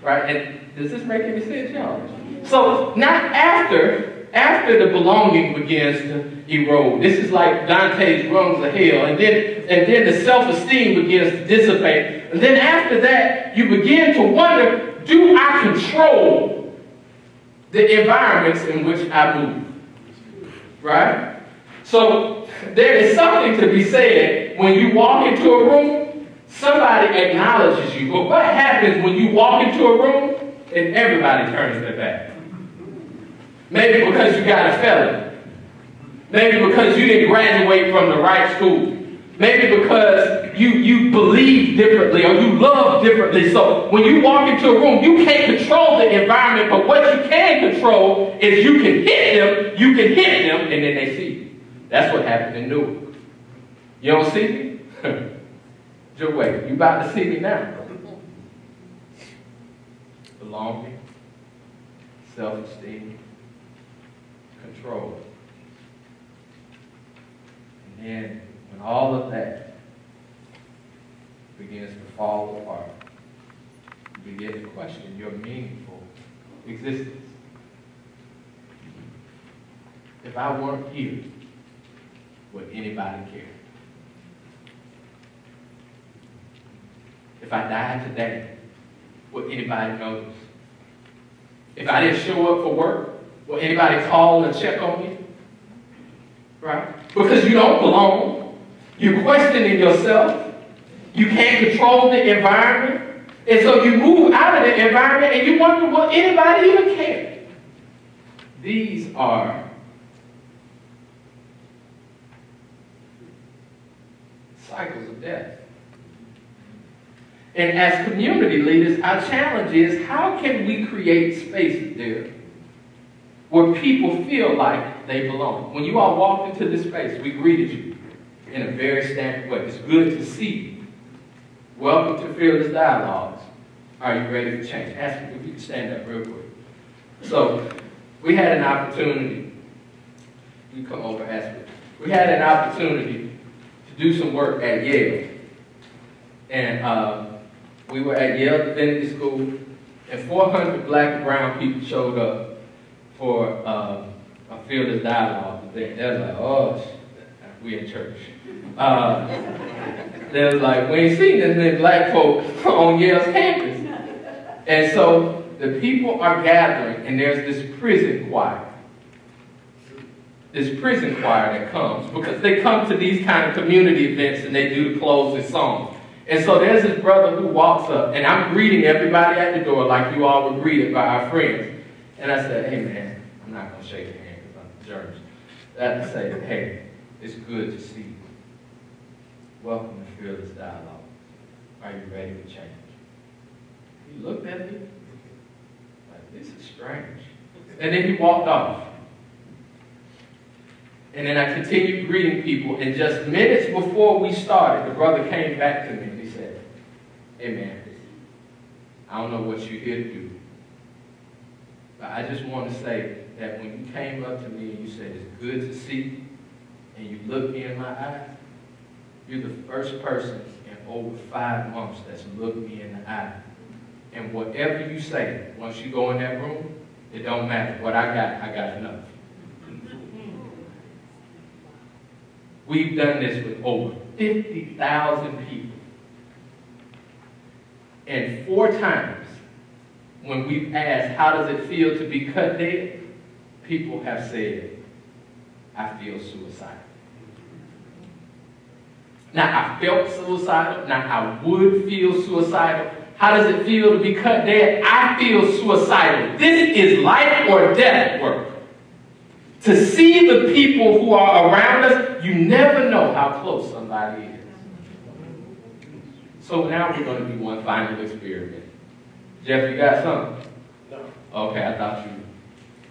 A: Right? And does this make any sense, y'all? So not after, after the belonging begins to erode. This is like Dante's rungs of hell. And then, and then the self-esteem begins to dissipate. And then after that, you begin to wonder, do I control the environments in which I move? Right? So there is something to be said when you walk into a room, somebody acknowledges you. But what happens when you walk into a room and everybody turns their back? Maybe because you got a felony. Maybe because you didn't graduate from the right school. Maybe because you, you believe differently or you love differently. So when you walk into a room, you can't control the environment, but what you can control is you can hit them, you can hit them, and then they see you. That's what happened in Newark. You don't see me? Just wait. You about to see me now. Belonging, self-esteem, control. And then when all of that begins to fall apart, you begin to question your meaningful existence. If I weren't here, would anybody care? If I died today, would anybody notice? If I didn't show up for work, will anybody call and check on you? Right? Because you don't belong. You're questioning yourself. You can't control the environment. And so you move out of the environment and you wonder, will anybody even care? These are cycles of death. And as community leaders, our challenge is how can we create spaces there where people feel like they belong? When you all walked into this space, we greeted you in a very standard way. It's good to see you. Welcome to Fearless Dialogues. Are you ready for change? Ask me if you can stand up real quick. So, we had an opportunity. You come over, ask me. We had an opportunity to do some work at Yale. And uh, we were at Yale Divinity School, and 400 black and brown people showed up for uh, a fearless dialogue. They, they was like, oh, we in church. Uh, they're like, we ain't seen this many black folk on Yale's campus. And so the people are gathering and there's this prison choir. This prison choir that comes because they come to these kind of community events and they do the closing song. And so there's this brother who walks up and I'm greeting everybody at the door like you all were greeted by our friends. And I said, hey man, I'm not going to shake your hand because I'm German. I say, hey, it's good to see you. Welcome to Fearless Dialogue. Are you ready to change? He looked at me like, this is strange. And then he walked off. And then I continued greeting people. And just minutes before we started, the brother came back to me and he said, Hey man, I don't know what you're here to do. But I just want to say that when you came up to me and you said, It's good to see and you looked me in my eyes, you're the first person in over five months that's looked me in the eye. And whatever you say, once you go in that room, it don't matter. What I got, I got enough. We've done this with over 50,000 people. And four times, when we've asked, how does it feel to be cut dead? People have said, I feel suicidal. Now, I felt suicidal. Now, I would feel suicidal. How does it feel to be cut dead? I feel suicidal. This is life or death work. To see the people who are around us, you never know how close somebody is. So now we're going to do one final experiment. Jeff, you got something? No. Okay, I thought you.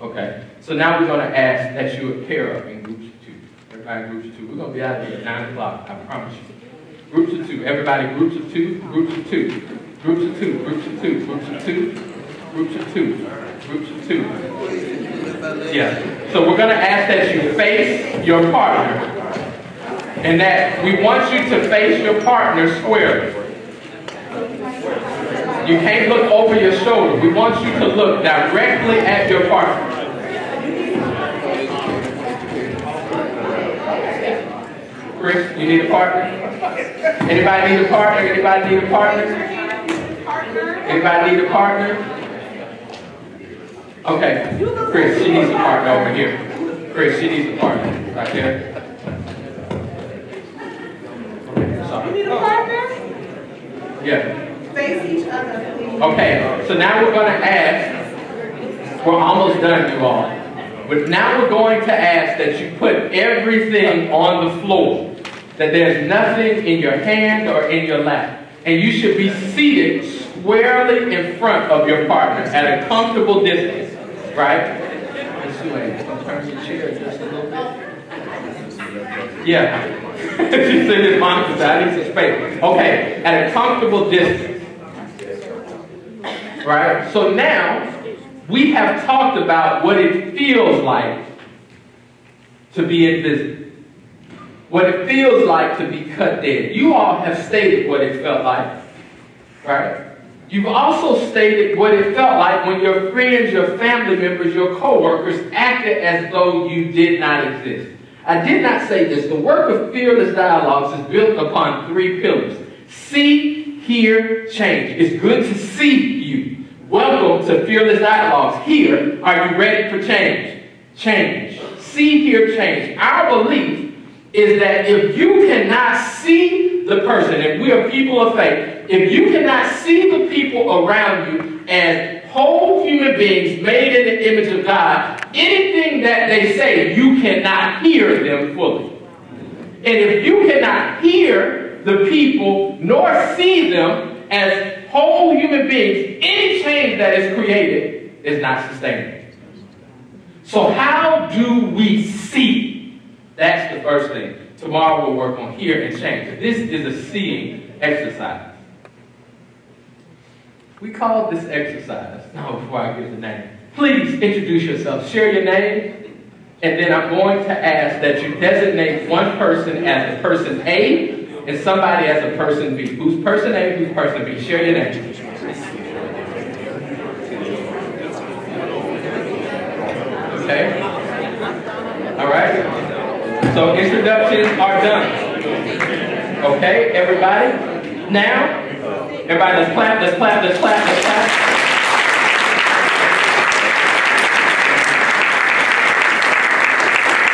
A: Okay. So now we're going to ask that you pair up in groups of two. Everybody groups of two. We're going to be out here at 9 o'clock, I promise you. Groups of two. Everybody groups of two, groups of two. Groups of two, groups of two, groups of two, groups of two, groups of two. Yeah. So we're going to ask that you face your partner and that we want you to face your partner squarely. You can't look over your shoulder. We want you to look directly at your partner. Chris, you need a partner? Anybody need a partner? Anybody need a partner? Anybody need a partner? Okay, Chris, she needs a partner over here. Chris, she needs a partner right there.
B: You need a partner?
A: Yeah.
B: Face each other, please.
A: Okay, so now we're going to ask, we're almost done, you all. But now we're going to ask that you put everything on the floor. That there's nothing in your hand or in your lap. And you should be seated squarely in front of your partner at a comfortable distance, right? Yeah. she said his mom said, I need some space. Okay, at a comfortable distance. Right? So now we have talked about what it feels like to be invisible. What it feels like to be cut dead. You all have stated what it felt like. Right? You've also stated what it felt like when your friends, your family members, your coworkers acted as though you did not exist. I did not say this. The work of Fearless Dialogues is built upon three pillars. See, hear, change. It's good to see you. Welcome to Fearless Dialogues. Here, are you ready for change? Change. See, hear change. Our belief is that if you cannot see the person, if we are people of faith, if you cannot see the people around you as whole human beings made in the image of God, anything that they say, you cannot hear them fully. And if you cannot hear the people nor see them as whole human beings, any change that is created is not sustainable. So how do we see? That's the first thing. Tomorrow we'll work on hear and change. This is a seeing exercise. We call this exercise, now before I give the name, please introduce yourself. Share your name, and then I'm going to ask that you designate one person as a person A and somebody as a person B. Who's person A, who's person B? Share your name. Okay? Alright? So introductions are done. Okay, everybody? Now, everybody let's clap, let's clap, let's clap, let's clap.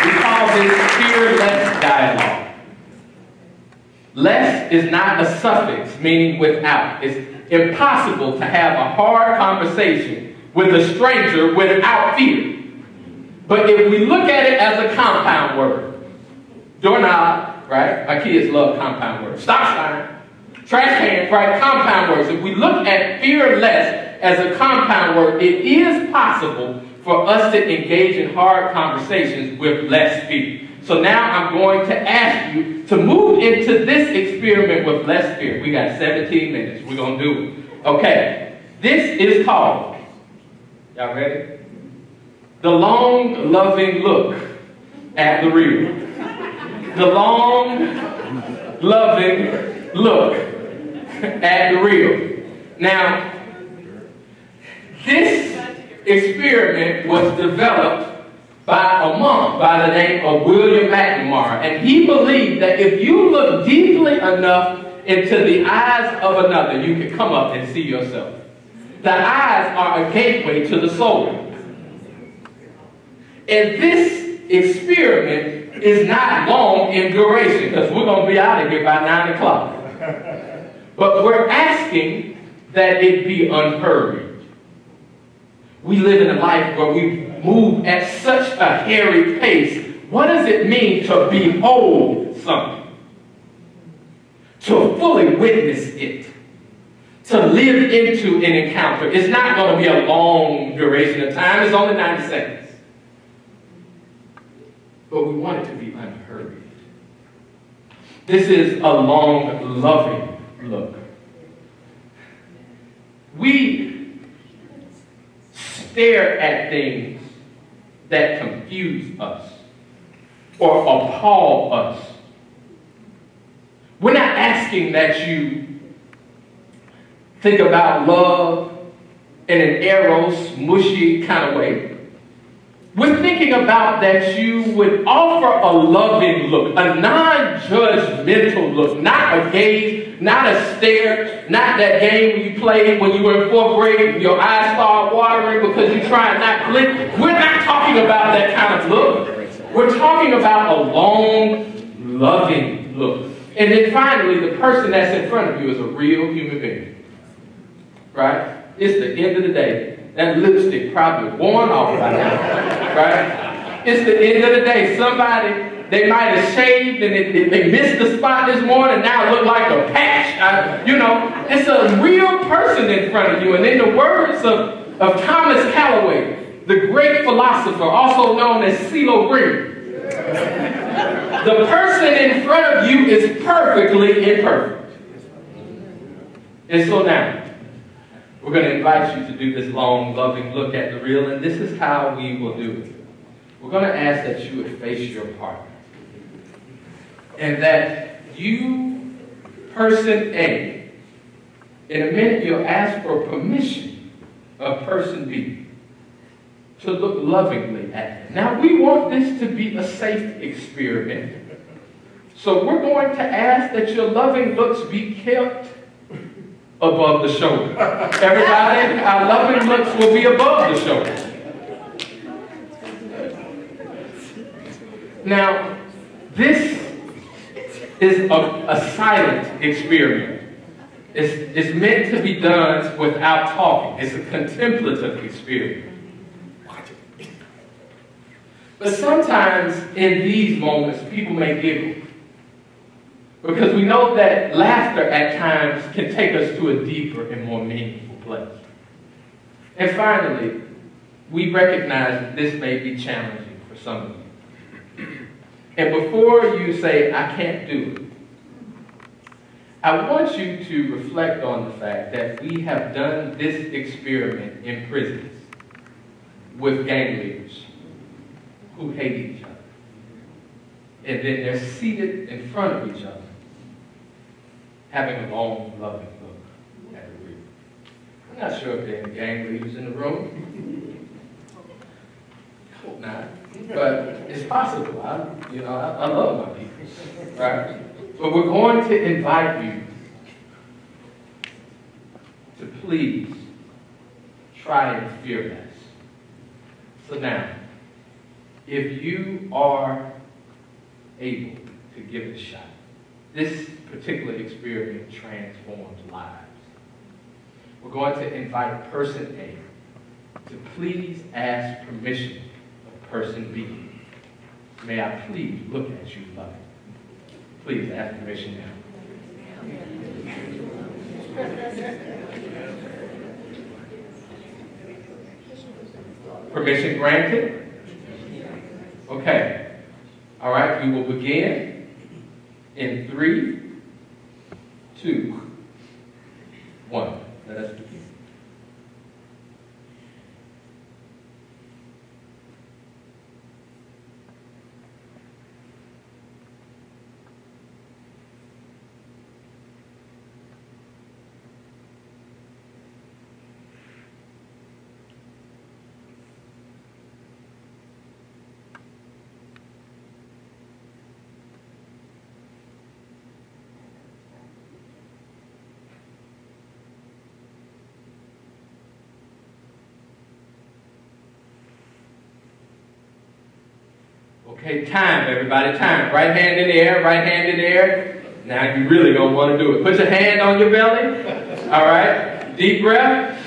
A: We call this fearless dialogue. Less is not a suffix meaning without. It's impossible to have a hard conversation with a stranger without fear. But if we look at it as a compound word, doorknob, right? My kids love compound words. Stop sign, trash can, right? Compound words. If we look at fearless as a compound word, it is possible for us to engage in hard conversations with less fear. So now I'm going to ask you to move into this experiment with less fear. We got 17 minutes. We're going to do it. Okay. This is called, y'all ready? The long, loving look at the real. The long, loving look at the real. Now, this experiment was developed by a monk by the name of William McNamara. And he believed that if you look deeply enough into the eyes of another, you can come up and see yourself. The eyes are a gateway to the soul. And this experiment is not long in duration because we're going to be out of here by 9 o'clock. But we're asking that it be unhurried. We live in a life where we move at such a hairy pace, what does it mean to behold something? To fully witness it. To live into an encounter. It's not going to be a long duration of time. It's only 90 seconds. But we want it to be unhurried. This is a long, loving look. We stare at things that confuse us or appall us. We're not asking that you think about love in an eros, mushy kind of way. We're thinking about that you would offer a loving look, a non-judgmental look, not a gaze, not a stare, not that game you played when you were in fourth grade, your eyes start watering because you try not to blink. We're not talking about that kind of look. We're talking about a long, loving look. And then finally, the person that's in front of you is a real human being. Right? It's the end of the day. That lipstick probably worn off by now, right? It's the end of the day. Somebody, they might have shaved and it, they missed the spot this morning, now it look like a patch. I, you know, it's a real person in front of you. And in the words of, of Thomas Callaway, the great philosopher, also known as CeeLo Green, the person in front of you is perfectly imperfect. And so now, we're going to invite you to do this long, loving look at the real, and this is how we will do it. We're going to ask that you would face your partner. And that you, person A, in a minute you'll ask for permission of person B to look lovingly at them. Now, we want this to be a safe experiment. So we're going to ask that your loving looks be kept above the shoulder. Everybody, our loving looks will be above the shoulder. Now, this is a, a silent experiment. It's, it's meant to be done without talking. It's a contemplative experience. But sometimes in these moments, people may giggle. Because we know that laughter at times can take us to a deeper and more meaningful place. And finally, we recognize that this may be challenging for some of you. And before you say, I can't do it, I want you to reflect on the fact that we have done this experiment in prisons with gang leaders who hate each other. And then they're seated in front of each other having a long, loving look at reader. I'm not sure if there are any gang leaders in the room. Hope not. But it's possible. I, you know, I, I love my people, right? But we're going to invite you to please try and fear less. So now, if you are able to give it a shot. This particular experiment transformed lives. We're going to invite person A to please ask permission of person B. May I please look at you loving? Please ask permission now. Permission granted? Okay. All right, we will begin in three, two, one. Let us. Okay, time, everybody, time. Right hand in the air, right hand in the air. Now you really don't want to do it. Put your hand on your belly. All right. Deep breath.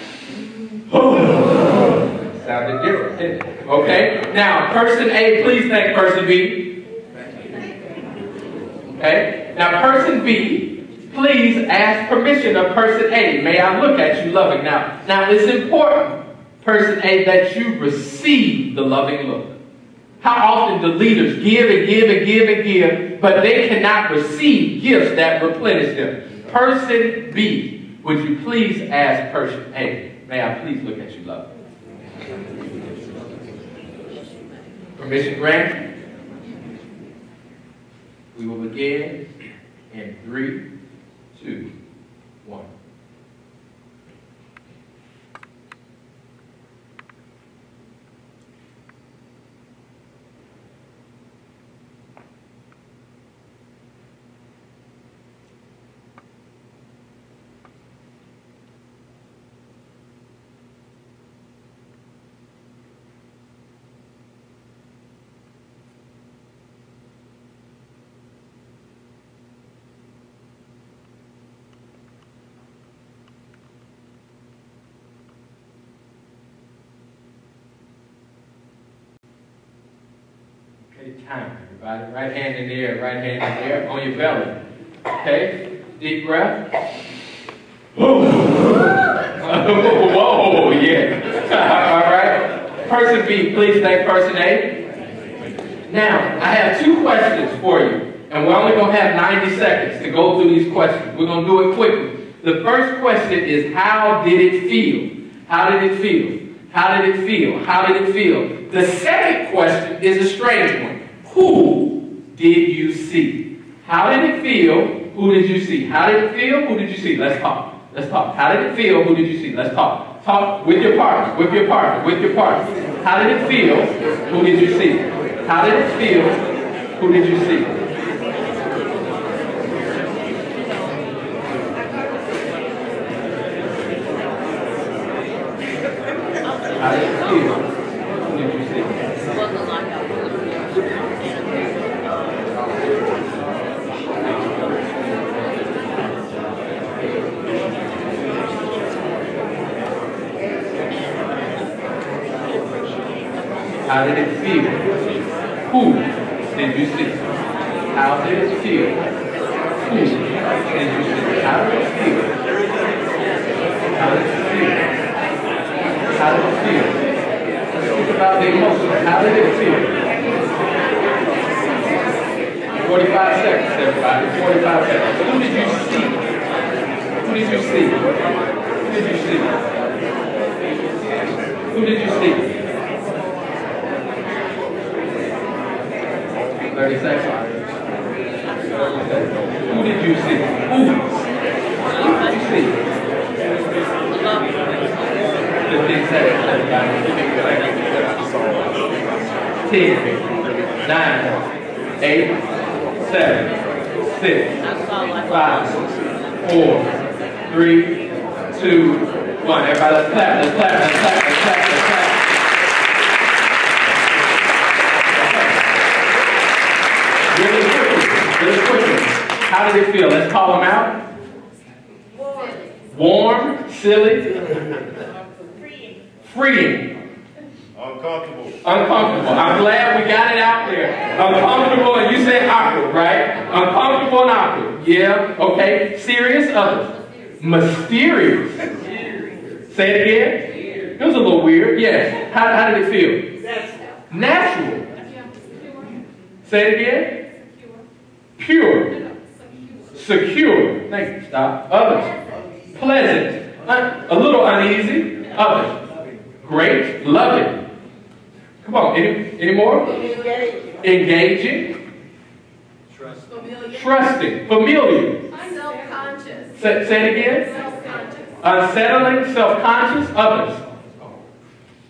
A: Sounded different, didn't it? Okay. Now, person A, please thank person B. Okay. Now, person B, please ask permission of person A. May I look at you loving? Now, now it's important, person A, that you receive the loving look. How often do leaders give and give and give and give, but they cannot receive gifts that replenish them? Person B, would you please ask person A? May I please look at you, love? Permission granted? We will begin in three, two, one. Okay, time, everybody. Right hand in the air, right hand in the air, on your belly. Okay? Deep breath. Whoa, yeah. All right. Person B, please thank person A. Now, I have two questions for you, and we're only going to have 90 seconds to go through these questions. We're going to do it quickly. The first question is, how did it feel? How did it feel? How did it feel? How did it feel? The second question is a strange one. Who did you see? How did it feel? Who did you see? How did it feel? Who did you see? Let's talk. Let's talk. How did it feel? Who did you see? Let's talk. Talk with your partner, with your partner, with your partner. How did it feel? Who did you see? How did it feel? Who did you see? Yes. How, how did it feel? Natural. Say it again. Pure. Secure. Thank you. Stop. Others. Pleasant. A little uneasy. Others. Great. Loving. Come on. Any, any more? Engaging. Trusting. Familiar.
G: Self-conscious.
A: Say, say it again.
G: Self-conscious.
A: Unsettling. Self-conscious. Others.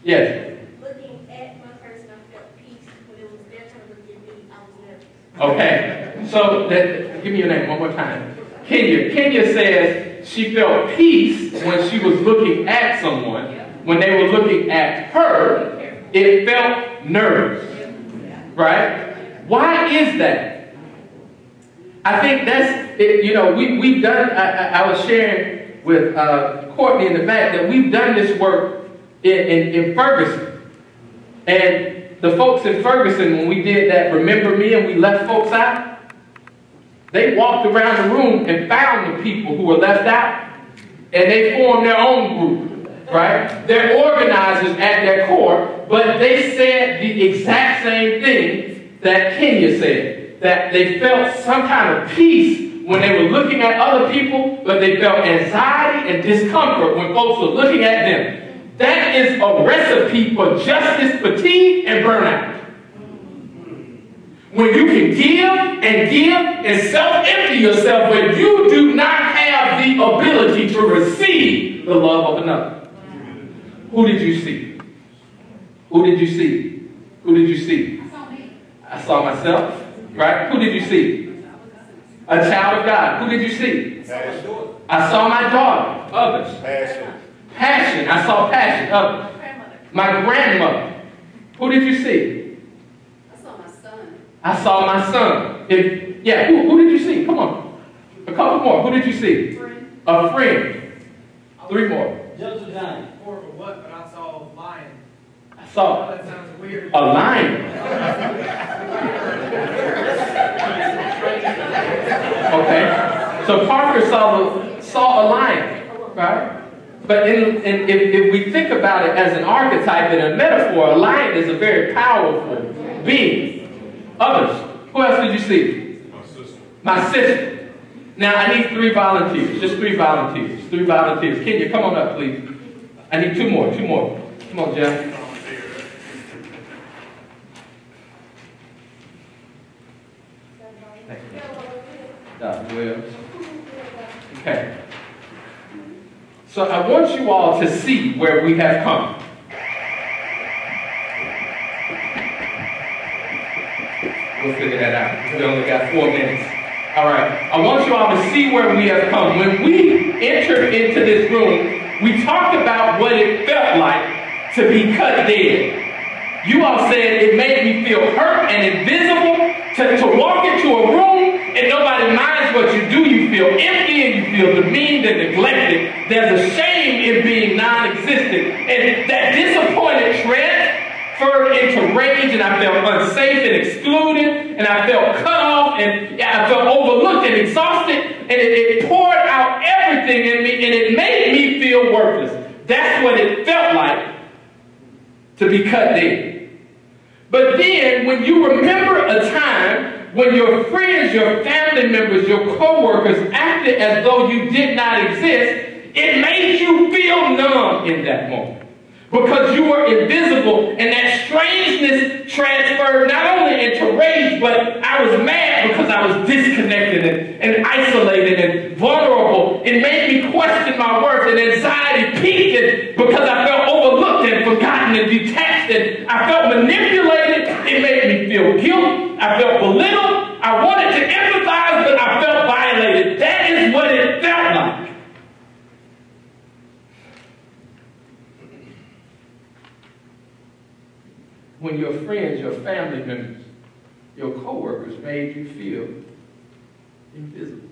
A: Yes.
J: Looking at my person, I felt peace. When it was their turn to look at me, I was nervous.
A: Okay. So that, give me your name one more time. Kenya. Kenya says she felt peace when she was looking at someone. When they were looking at her, it felt nervous. Right? Why is that? I think that's, it, you know, we, we've done, I, I, I was sharing with uh, Courtney in the back that we've done this work in, in, in Ferguson. And the folks in Ferguson, when we did that, remember me, and we left folks out? They walked around the room and found the people who were left out, and they formed their own group, right? They're organizers at their core, but they said the exact same thing that Kenya said, that they felt some kind of peace when they were looking at other people, but they felt anxiety and discomfort when folks were looking at them. That is a recipe for justice fatigue and burnout. When you can give and give and self-empty yourself, but you do not have the ability to receive the love of another. Who did you see? Who did you see? Who did you see? I saw myself, right? Who did you see? A child of God. Who did you see? I saw my daughter. Others.
H: Passion.
A: Passion. I saw passion. Uh, Others. My grandmother. Who did you see?
G: I saw my son.
A: I saw my son. If, yeah, who, who did you see? Come on. A couple more. Who did you see?
G: Friend.
A: A friend. Three more.
I: Joseph Johnny. More of a what, but I saw a lion.
A: I
I: Oh,
A: saw
I: that sounds weird.
A: a lion. Okay. So Parker saw, saw a lion, right? But in, in, if, if we think about it as an archetype and a metaphor, a lion is a very powerful being. Others. Who else did you see?
E: My sister.
A: My sister. Now I need three volunteers. Just three volunteers. Three volunteers. Kenya, come on up, please. I need two more. Two more. Come on, Jeff. Thank you. Dr. Williams. Okay. So I want you all to see where we have come. We'll figure that out. We only got four minutes. All right. I want you all to see where we have come. When we entered into this room, we talked about what it felt like to be cut dead. You all said it made me feel hurt and invisible to, to walk into a room and nobody minds what you do. You feel empty and you feel demeaned and neglected. There's a shame in being non-existent. And that disappointed transferred into rage and I felt unsafe and excluded and I felt cut off and I felt overlooked and exhausted and it, it poured out everything in me and it made me feel worthless. That's what it felt like to be cut dead. But then, when you remember a time when your friends, your family members, your co-workers acted as though you did not exist, it made you feel numb in that moment. Because you were invisible, and that strangeness transferred not only into rage, but I was mad because I was disconnected and, and isolated and vulnerable. It made me question my worth, and anxiety peaked because I felt overlooked and forgotten and detached, and I felt manipulated. Feel guilt. I felt belittled. I wanted to empathize, but I felt violated. That is what it felt like. when your friends, your family members, your coworkers made you feel invisible.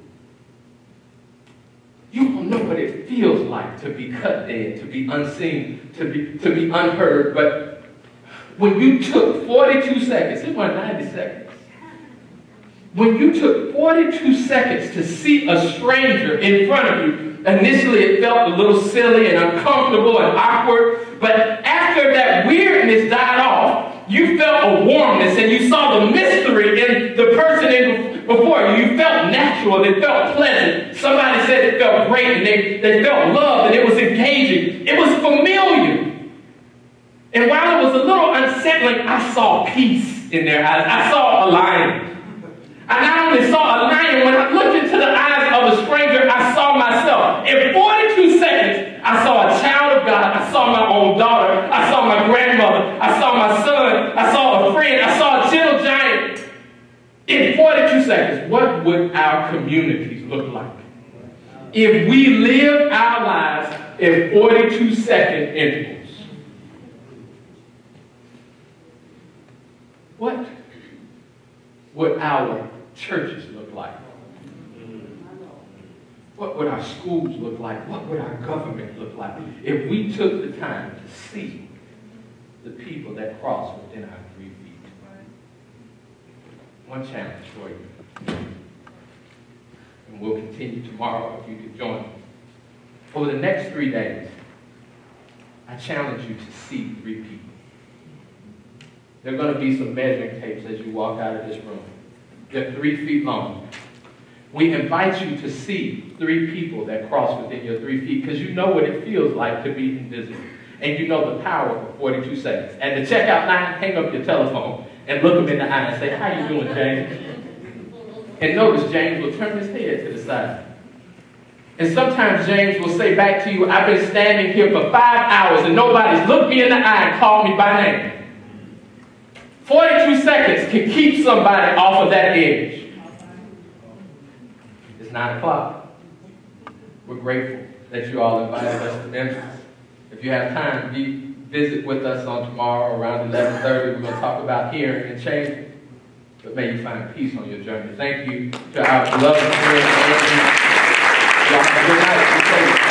A: You don't know what it feels like to be cut dead, to be unseen, to be, to be unheard, but when you took 42 seconds, it wasn't 90 seconds, when you took 42 seconds to see a stranger in front of you, initially it felt a little silly and uncomfortable and awkward, but after that weirdness died off, you felt a warmness and you saw the mystery in the person in before you. You felt natural, it felt pleasant. Somebody said it felt great and they, they felt loved and it was engaging. It was familiar. And while it was a little unsettling, I saw peace in their eyes. I saw a lion. I not only saw a lion, when I looked into the eyes of a stranger, I saw myself. In 42 seconds, I saw a child of God. I saw my own daughter. I saw my grandmother. I saw my son. I saw a friend. I saw a gentle giant. In 42 seconds, what would our communities look like? If we live our lives in 42 second intervals. What would our churches look like? What would our schools look like? What would our government look like if we took the time to see the people that cross within our three feet? One challenge for you. And we'll continue tomorrow if you could join me. Over the next three days, I challenge you to see three people. There are going to be some measuring tapes as you walk out of this room. They're three feet long. We invite you to see three people that cross within your three feet because you know what it feels like to be invisible. And you know the power of 42 seconds. And the checkout line, hang up your telephone and look them in the eye and say, how you doing, James? And notice James will turn his head to the side. And sometimes James will say back to you, I've been standing here for five hours and nobody's looked me in the eye and called me by name. 42 seconds can keep somebody off of that edge. It's 9 o'clock. We're grateful that you all invited us to Memphis. If you have time, be, visit with us on tomorrow around 11.30. We're going to talk about hearing and changing. But may you find peace on your journey. Thank you to our beloved friends. Y'all good night.